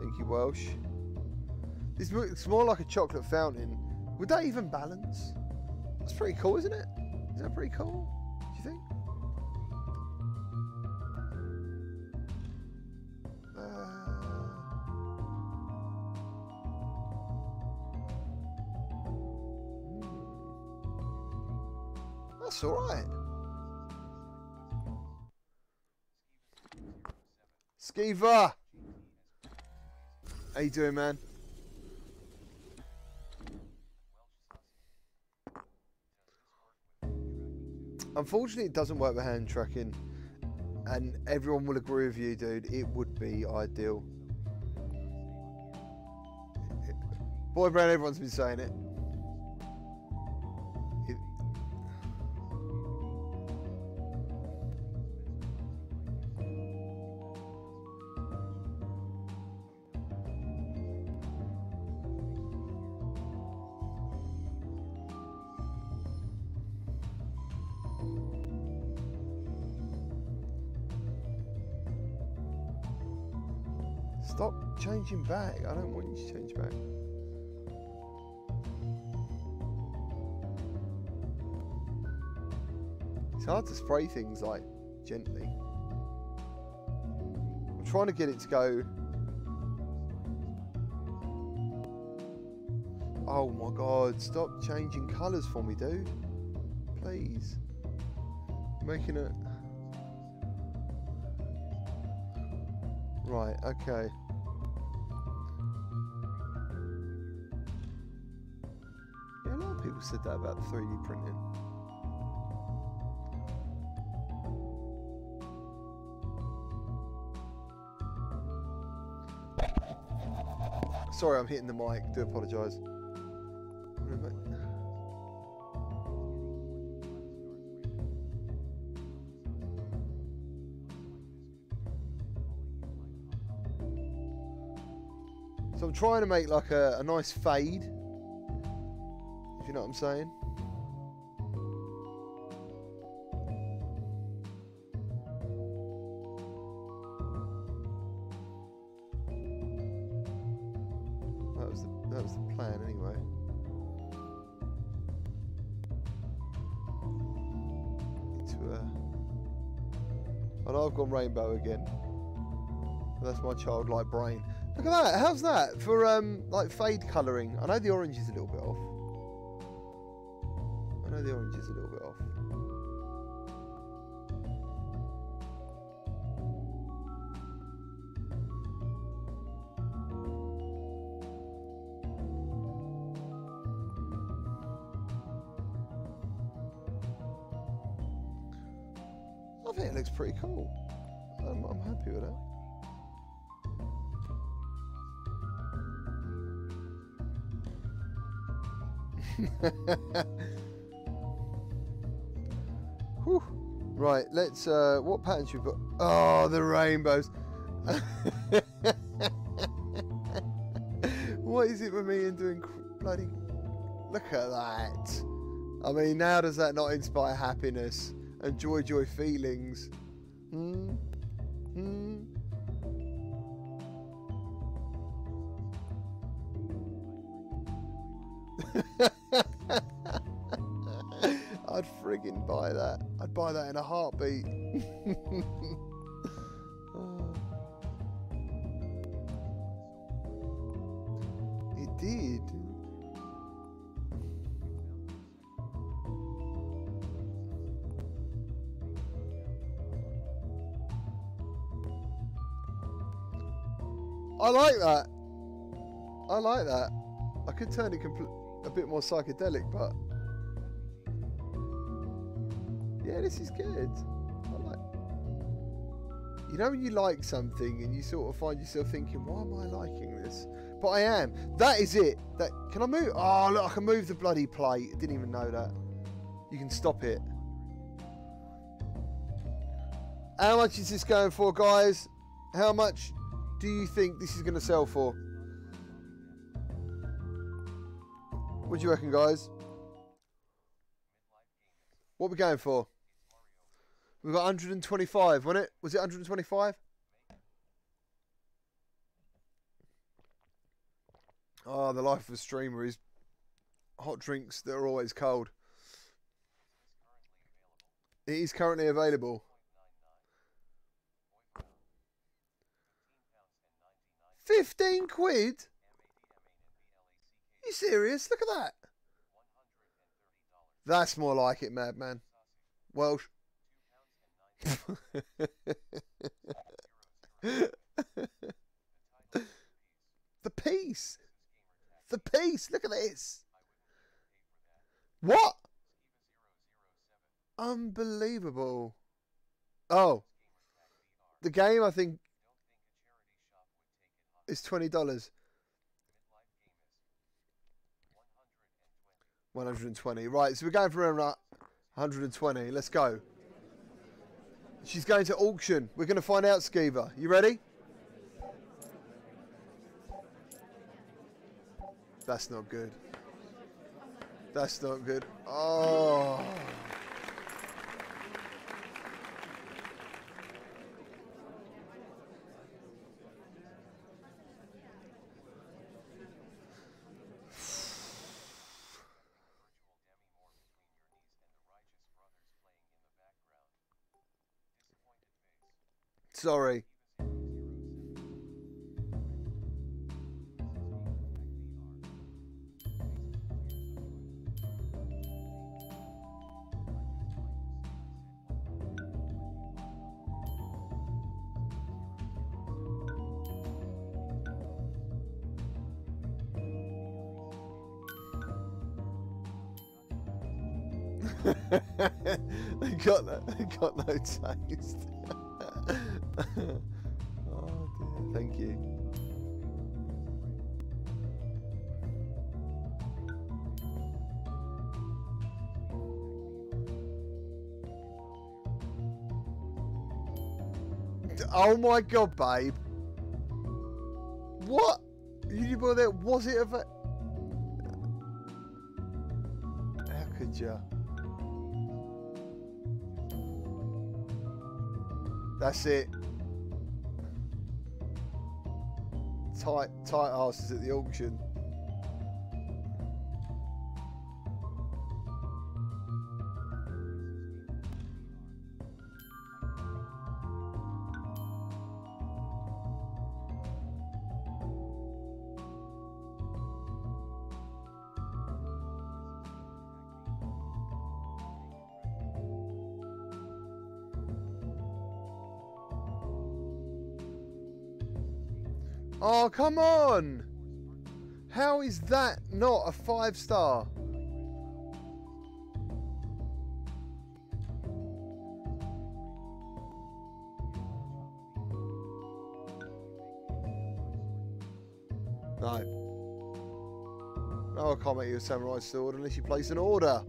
Thank you, Welsh. This looks more like a chocolate fountain. Would that even balance? That's pretty cool, isn't it? Is that pretty cool? Skeever! How you doing, man? Unfortunately, it doesn't work with hand tracking, and everyone will agree with you, dude. It would be ideal. Boy Brown, everyone's been saying it changing back. I don't want you to change back. It's hard to spray things like gently. I'm trying to get it to go. Oh my god, stop changing colours for me, dude. Please. making it. Right, okay. Said that about 3D printing. Sorry, I'm hitting the mic. Do apologise. So I'm trying to make like a, a nice fade. I'm saying. That was the, that was the plan anyway. Into a... I know I've gone rainbow again. That's my childlike brain. Look at that. How's that for um like fade colouring? I know the orange is a little Let's. Uh, what patterns you put? Oh, the rainbows. what is it with me and doing bloody? Look at that. I mean, now does that not inspire happiness and joy, joy feelings? Hmm. Hmm. I'd friggin' buy that. I'd buy that in a heartbeat. It did. I like that. I like that. I could turn it a bit more psychedelic, but yeah, this is good. I like. You know when you like something and you sort of find yourself thinking, "Why am I liking this?" But I am. That is it. That can I move? Oh look, I can move the bloody plate. I didn't even know that. You can stop it. How much is this going for, guys? How much do you think this is going to sell for? What do you reckon, guys? What we going for? We've got 125, wasn't it? Was it 125? Oh, ah, the life of a streamer is hot drinks that are always cold. It is currently available. Fifteen quid? You serious? Look at that. That's more like it, madman. Welsh. The piece. The piece. Look at this. What? Unbelievable. Oh. The game, I think, is $20. 120. Right, so we're going for around 120. Let's go. She's going to auction. We're going to find out, Skeever. You ready? That's not good. That's not good. Oh. Sorry. they got no, they got no taste. oh dear, thank you. Oh my god, babe. What? You bought that? Was it a? How could you? That's it. Tight, tight asses at the auction. Come on! How is that not a five star? No. Oh, no, I can't make you a samurai sword unless you place an order.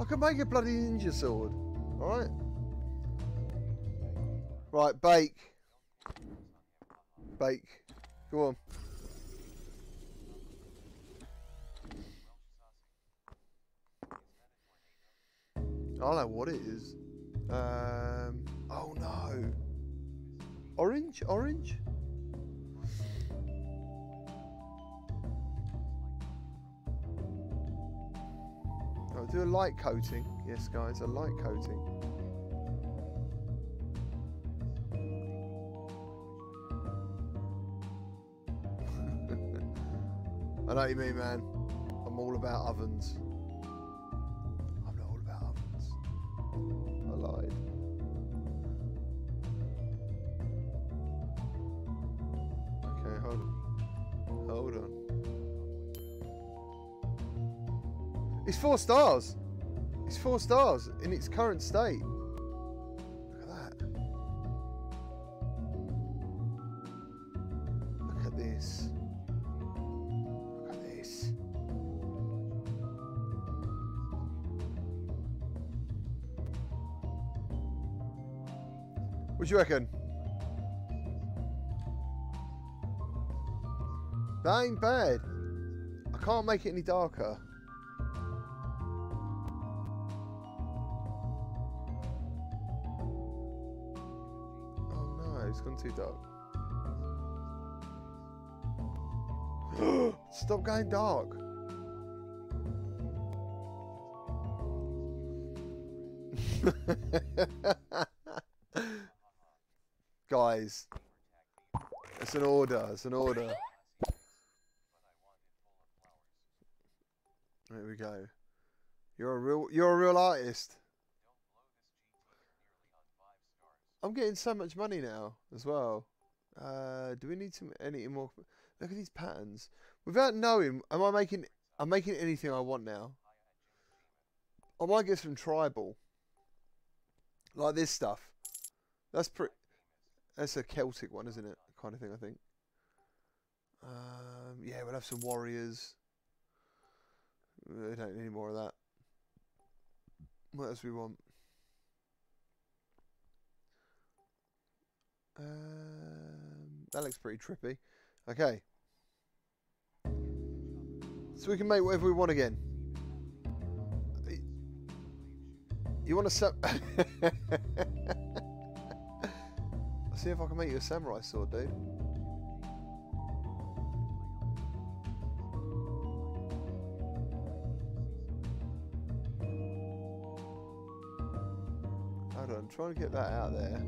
I can make a bloody ninja sword. Right, bake. Bake. Go on. I don't know what it is. Um, oh no. Orange? Orange? I'll do a light coating. Yes, guys, a light coating. I know what you mean, man. I'm all about ovens. I'm not all about ovens. I lied. Okay, hold on. Hold on. It's four stars. It's four stars in its current state. What do you reckon? That ain't bad. I can't make it any darker. Oh no, it's gone too dark. Stop going dark. Guys, it's an order. It's an order. There we go. You're a real. You're a real artist. I'm getting so much money now as well. Uh, do we need some any more? Look at these patterns. Without knowing, am I making? I'm making anything I want now. I might get some tribal, like this stuff. That's pretty. That's a Celtic one, isn't it? Kind of thing, I think. Um, yeah, we'll have some warriors. We don't need any more of that. What else we want? Um, that looks pretty trippy. Okay. So we can make whatever we want again. You want to set? See if I can make you a samurai sword, dude. Hold on, trying to get that out there.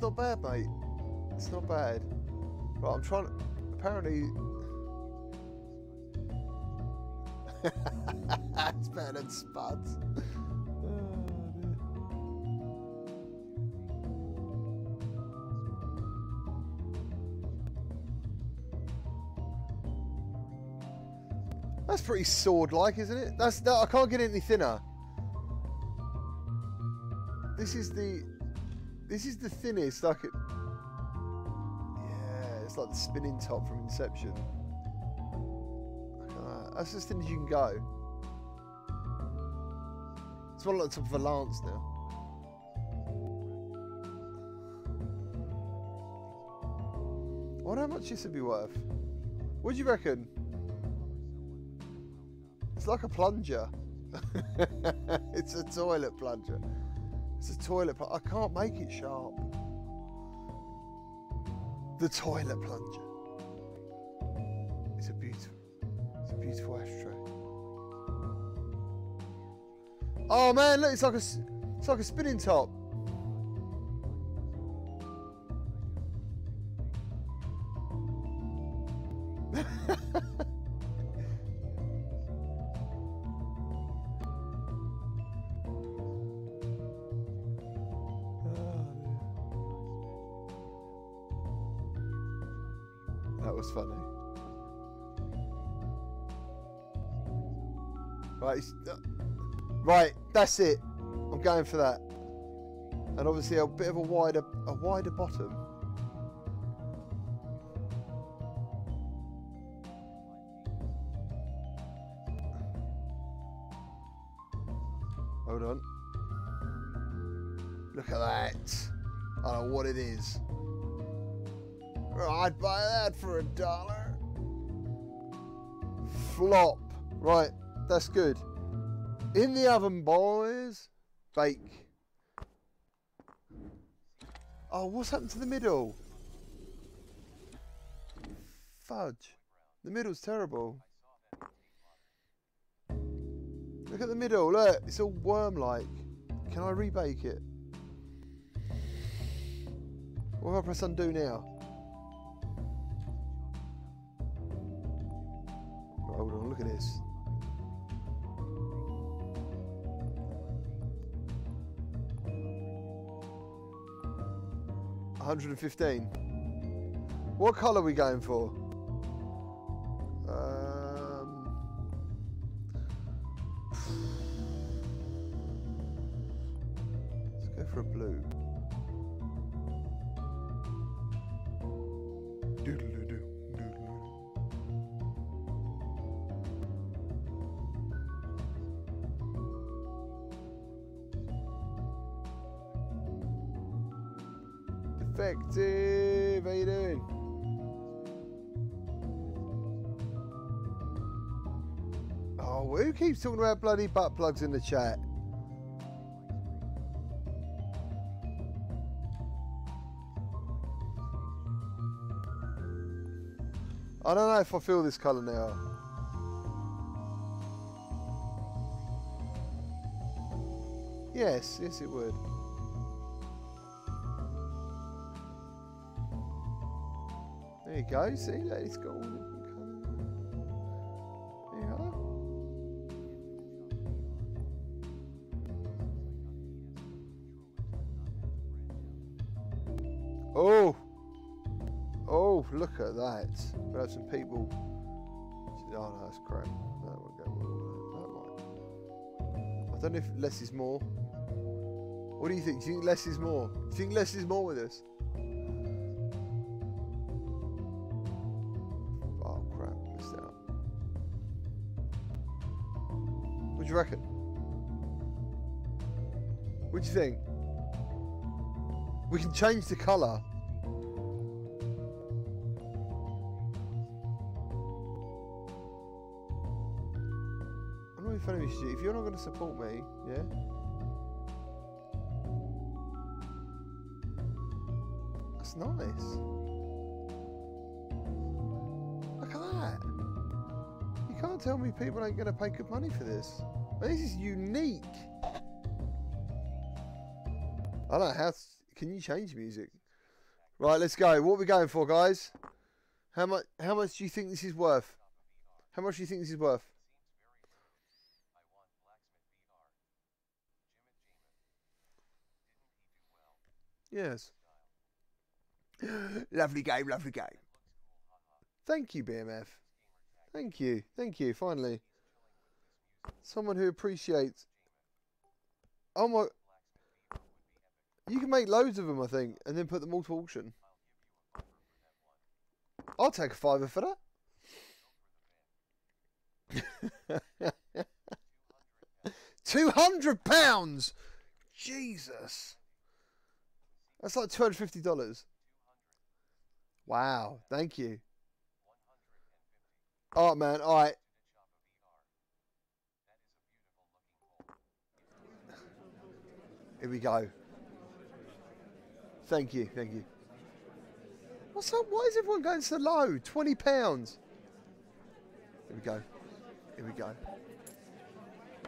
It's not bad, mate. It's not bad. Right, I'm trying to... Apparently... it's better than Spuds. That's pretty sword-like, isn't it? That's that. I can't get any thinner. This is the, this is the thinnest I could. Yeah, it's like the spinning top from Inception. That. Uh, that's as thin as you can go. It's more like the top of a lance now. I wonder how much this would be worth. What do you reckon? It's like a plunger. it's a toilet plunger. It's a toilet plunger. I can't make it sharp. The toilet plunger. It's a beautiful, it's a beautiful ashtray. Oh man, look, it's like a, it's like a spinning top. That's it. I'm going for that. And obviously a bit of a wider, a wider bottom. Hold on. Look at that. I don't know what it is. I'd buy that for a dollar. Flop. Right, that's good. In the oven, boys. Bake. Oh, what's happened to the middle? Fudge. The middle's terrible. Look at the middle, look, it's all worm-like. Can I rebake it? What if I press undo now? Hold on, look at this. Hundred and fifteen. What colour are we going for? Effective. How you doing? Oh, who keeps talking about bloody butt plugs in the chat? I don't know if I feel this colour now. Yes, yes it would. Go, see, that it's got all different colours. There you are. Oh! Oh, look at that. We'll have some people. Oh no, that's crap. That won't go. That might. I don't know if less is more. What do you think? Do you think less is more? Do you think less is more with us? Do you reckon? What do you think? We can change the colour. I'm not being funny with you. If you're not going to support me, yeah? That's nice. Look at that. You can't tell me people ain't going to pay good money for this. This is unique. I don't know how. Can you change music? Right, let's go. What are we going for, guys? How much? How much do you think this is worth? How much do you think this is worth? Yes. lovely game, lovely game. Thank you, BMF. Thank you, thank you. Finally, someone who appreciates. Oh my! You can make loads of them, I think, and then put them all to auction. I'll take a fiver for that. Two hundred pounds. Jesus. That's like two hundred fifty dollars. Wow, thank you. Oh man. All right. Here we go. Thank you, thank you. What's up? Why is everyone going so low? Twenty pounds. Here we go. Here we go.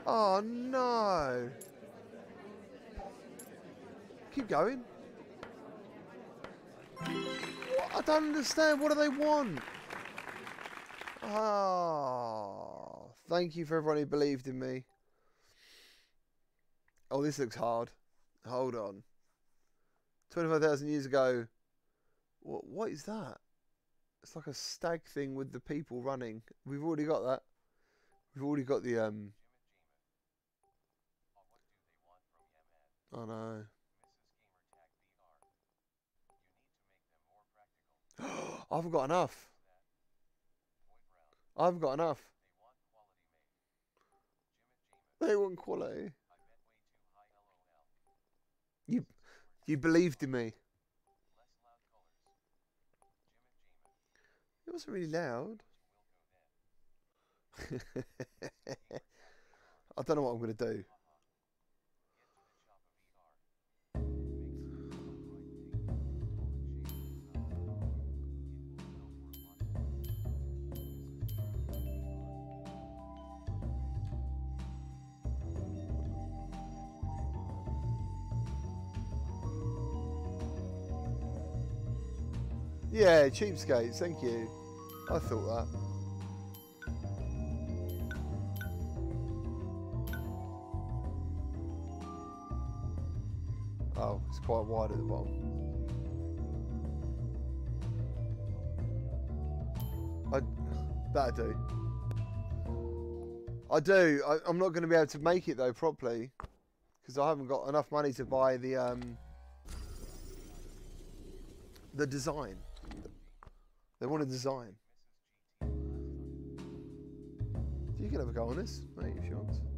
Oh no. Keep going. What? I don't understand. What do they want? Oh, thank you for everyone who believed in me. Oh, this looks hard. Hold on. 25,000 years ago. What, what is that? It's like a stag thing with the people running. We've already got that. We've already got the, um... Oh no. I haven't got enough. I haven't got enough. They want quality. You, you believed in me. It wasn't really loud. I don't know what I'm going to do. Yeah, cheapskates, thank you. I thought that. Oh, it's quite wide at the bottom. I, that I do. I do. I, I'm not going to be able to make it though properly because I haven't got enough money to buy the um, the design. They want a design. You can have a go on this, mate, if you want.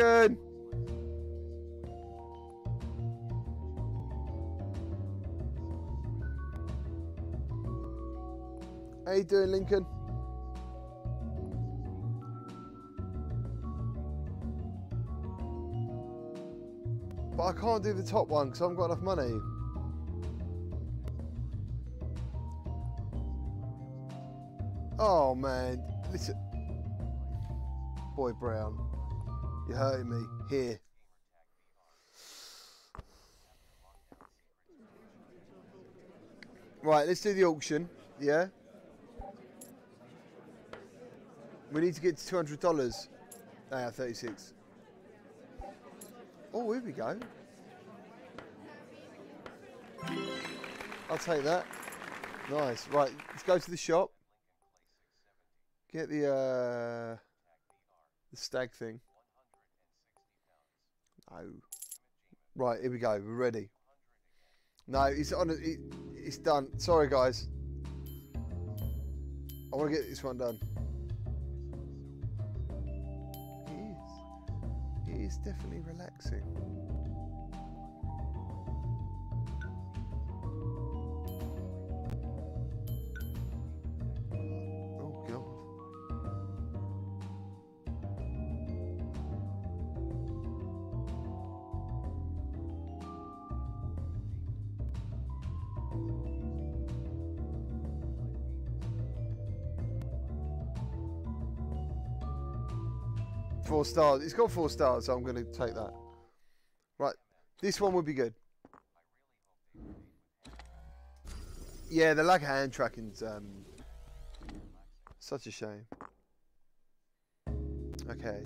Lincoln! How you doing, Lincoln? But I can't do the top one because I haven't got enough money. Oh man, listen. Boy Brown, you're hurting me. Here. Right, let's do the auction. Yeah? We need to get to two hundred dollars. Ah, thirty-six. Oh, here we go. I'll take that. Nice. Right, let's go to the shop. Get the uh, the stag thing. Right, here we go. We're ready. No, it's on. It, it's done. Sorry, guys. I want to get this one done. It is. It is definitely relaxing. Four stars. It's got four stars, so I'm going to take that. Right. This one would be good. Yeah, the lack of hand tracking's um, such a shame. Okay.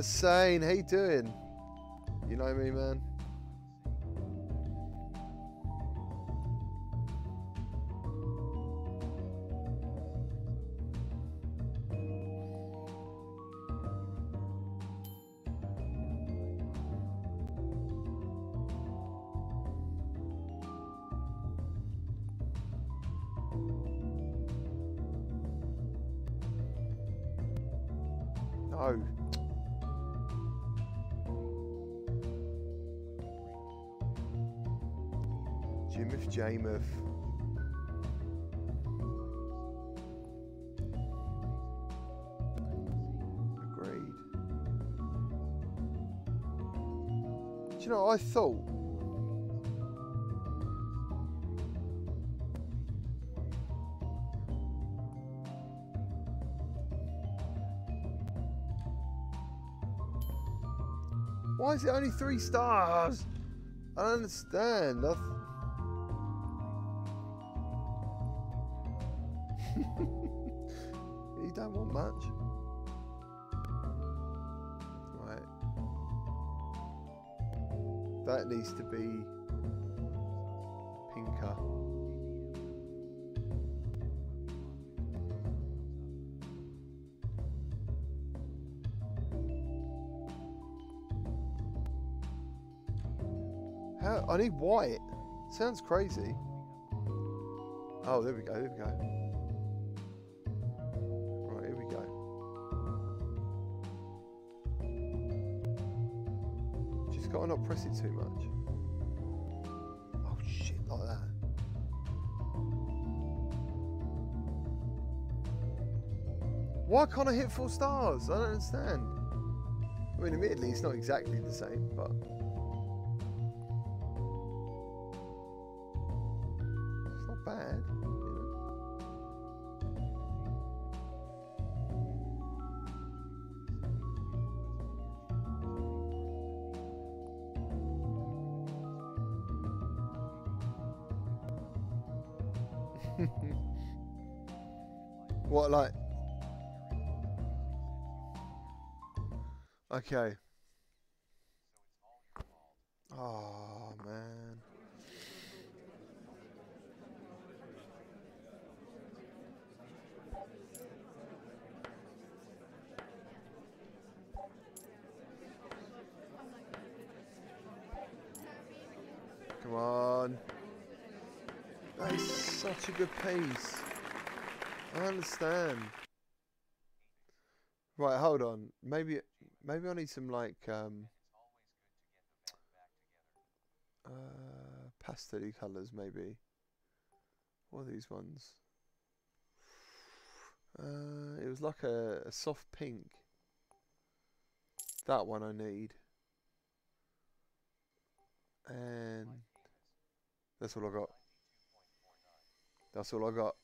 Sane, how you doing? You know me, man. You know, I thought Why is it only three stars? I don't understand. I to be pinker. How? I need white. Sounds crazy. Oh, there we go. There we go. Right, here we go. Just gotta not press it too much. Why can't I hit four stars? I don't understand. I mean, admittedly, it's not exactly the same, but. Okay. Oh, man. one. That is such a good piece. I understand. Right, hold on. Maybe maybe I need some like um uh pastel colours maybe. What are these ones? Uh it was like a, a soft pink. That one I need. And that's all I got. That's all I got.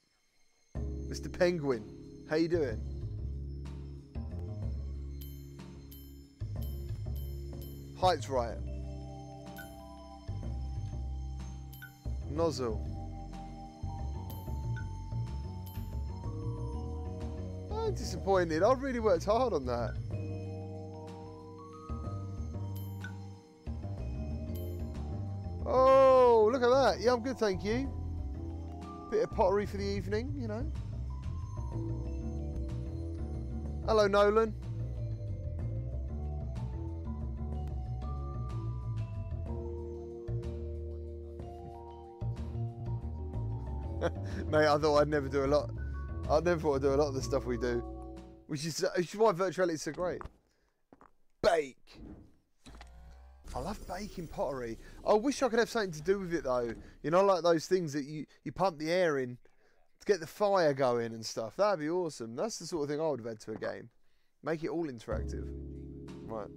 Mr. Penguin, how you doing? Heights right. Nozzle. I'm disappointed. I really worked hard on that. Oh, look at that. Yeah, I'm good, thank you. Bit of pottery for the evening, you know. Hello, Nolan. Mate, I thought I'd never do a lot. I never thought I'd do a lot of the stuff we do. Which is, which is why virtuality is so great. Bake. I love baking pottery. I wish I could have something to do with it though. You know, like those things that you, you pump the air in to get the fire going and stuff. That'd be awesome. That's the sort of thing I would have had to a game. Make it all interactive. Right.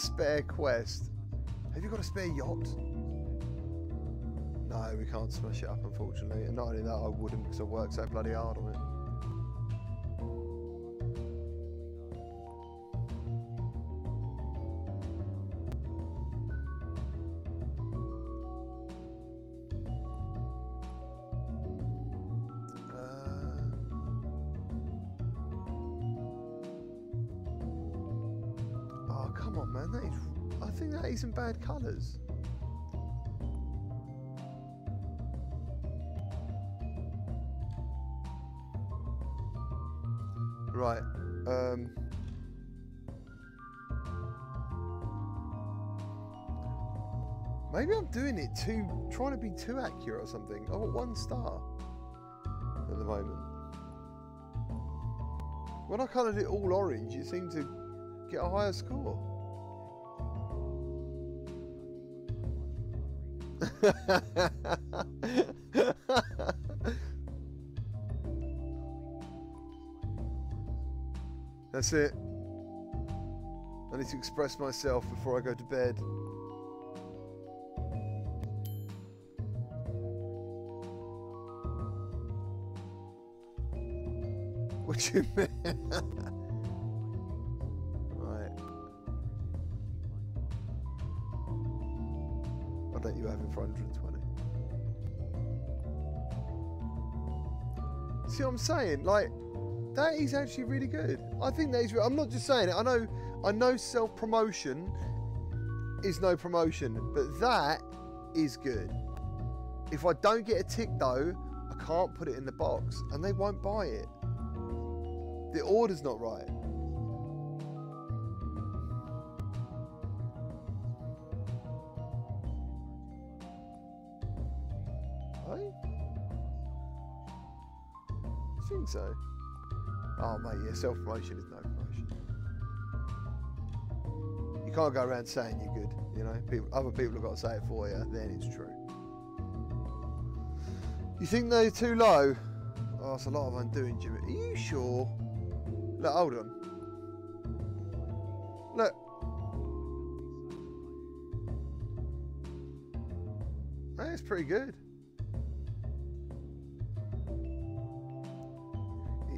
Spare quest? Have you got a spare yacht? No, we can't smash it up, unfortunately. And not only that, I wouldn't because I worked so bloody hard on it. Too, trying to be too accurate or something. I got one star at the moment. When I coloured it all orange, it seemed to get a higher score. That's it. I need to express myself before I go to bed. You mean? that you have in 420. See what I'm saying? Like, that is actually really good. I think that is. I'm not just saying it. I know. I know self promotion is no promotion, but that is good. If I don't get a tick though, I can't put it in the box, and they won't buy it. The order's not right. I think so. Oh mate, yeah, self-promotion is no promotion. You can't go around saying you're good, you know. People, other people have got to say it for you, then it's true. You think they're too low? Oh, it's a lot of undoing, Jimmy. Are you sure? Look, hold on. Look. That's pretty good.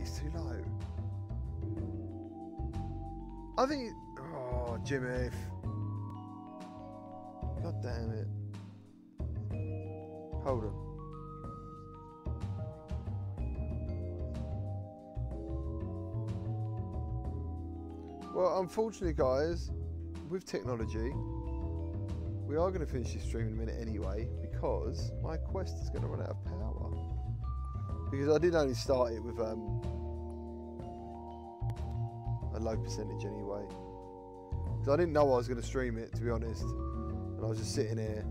It's too low. I think. Oh, Jimmy. God damn it. Hold on. Unfortunately, guys, with technology, we are going to finish this stream in a minute anyway because my quest is going to run out of power. Because I did only start it with um, a low percentage anyway. Because I didn't know I was going to stream it, to be honest. And I was just sitting here.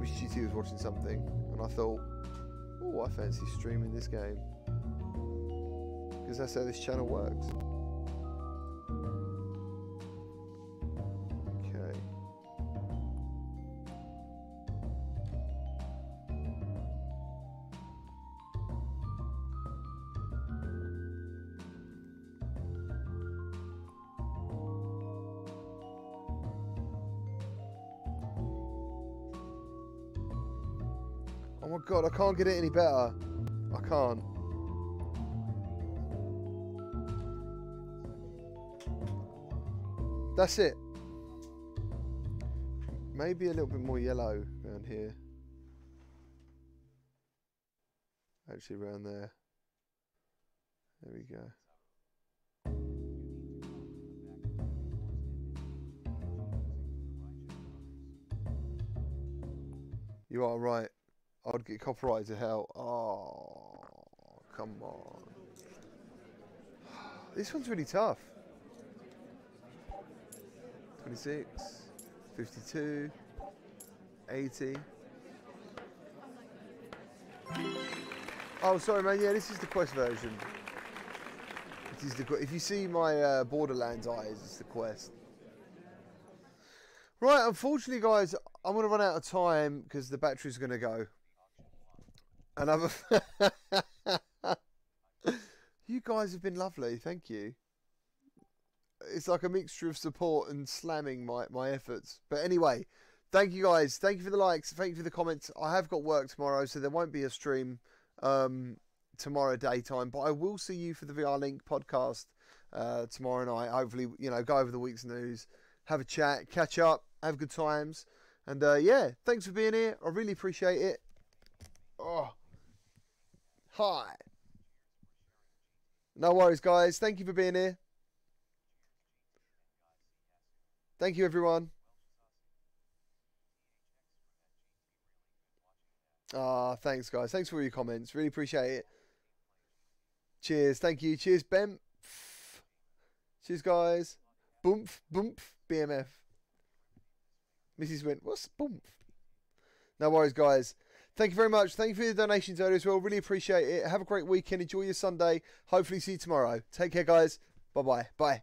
Miss GT was watching something, and I thought, oh, I fancy streaming this game. Because that's how this channel works. Can't get it any better. I can't. That's it. Maybe a little bit more yellow around here. Actually, around there. There we go. You are right. I'd get copyrighted to hell. Oh, come on. This one's really tough. 26, 52, 80. Oh, sorry, man. Yeah, this is the quest version. It is the if you see my uh, Borderlands eyes, it's the quest. Right, unfortunately, guys, I'm going to run out of time because the battery's going to go. I've. you guys have been lovely. Thank you. It's like a mixture of support and slamming my, my efforts. But anyway, thank you guys. Thank you for the likes. Thank you for the comments. I have got work tomorrow, so there won't be a stream um, tomorrow daytime. But I will see you for the VR Link podcast uh, tomorrow night. Hopefully, you know, go over the week's news, have a chat, catch up, have good times. And uh, yeah, thanks for being here. I really appreciate it. Oh, hi. No worries, guys. Thank you for being here. Thank you, everyone. Ah, thanks, guys. Thanks for all your comments. Really appreciate it. Cheers. Thank you. Cheers, Ben. Cheers, guys. Boomf, boomf, BMF. Mrs. went, what's boomf? No worries, guys. Thank you very much. Thank you for the donations earlier as well. Really appreciate it. Have a great weekend. Enjoy your Sunday. Hopefully see you tomorrow. Take care, guys. Bye-bye. Bye.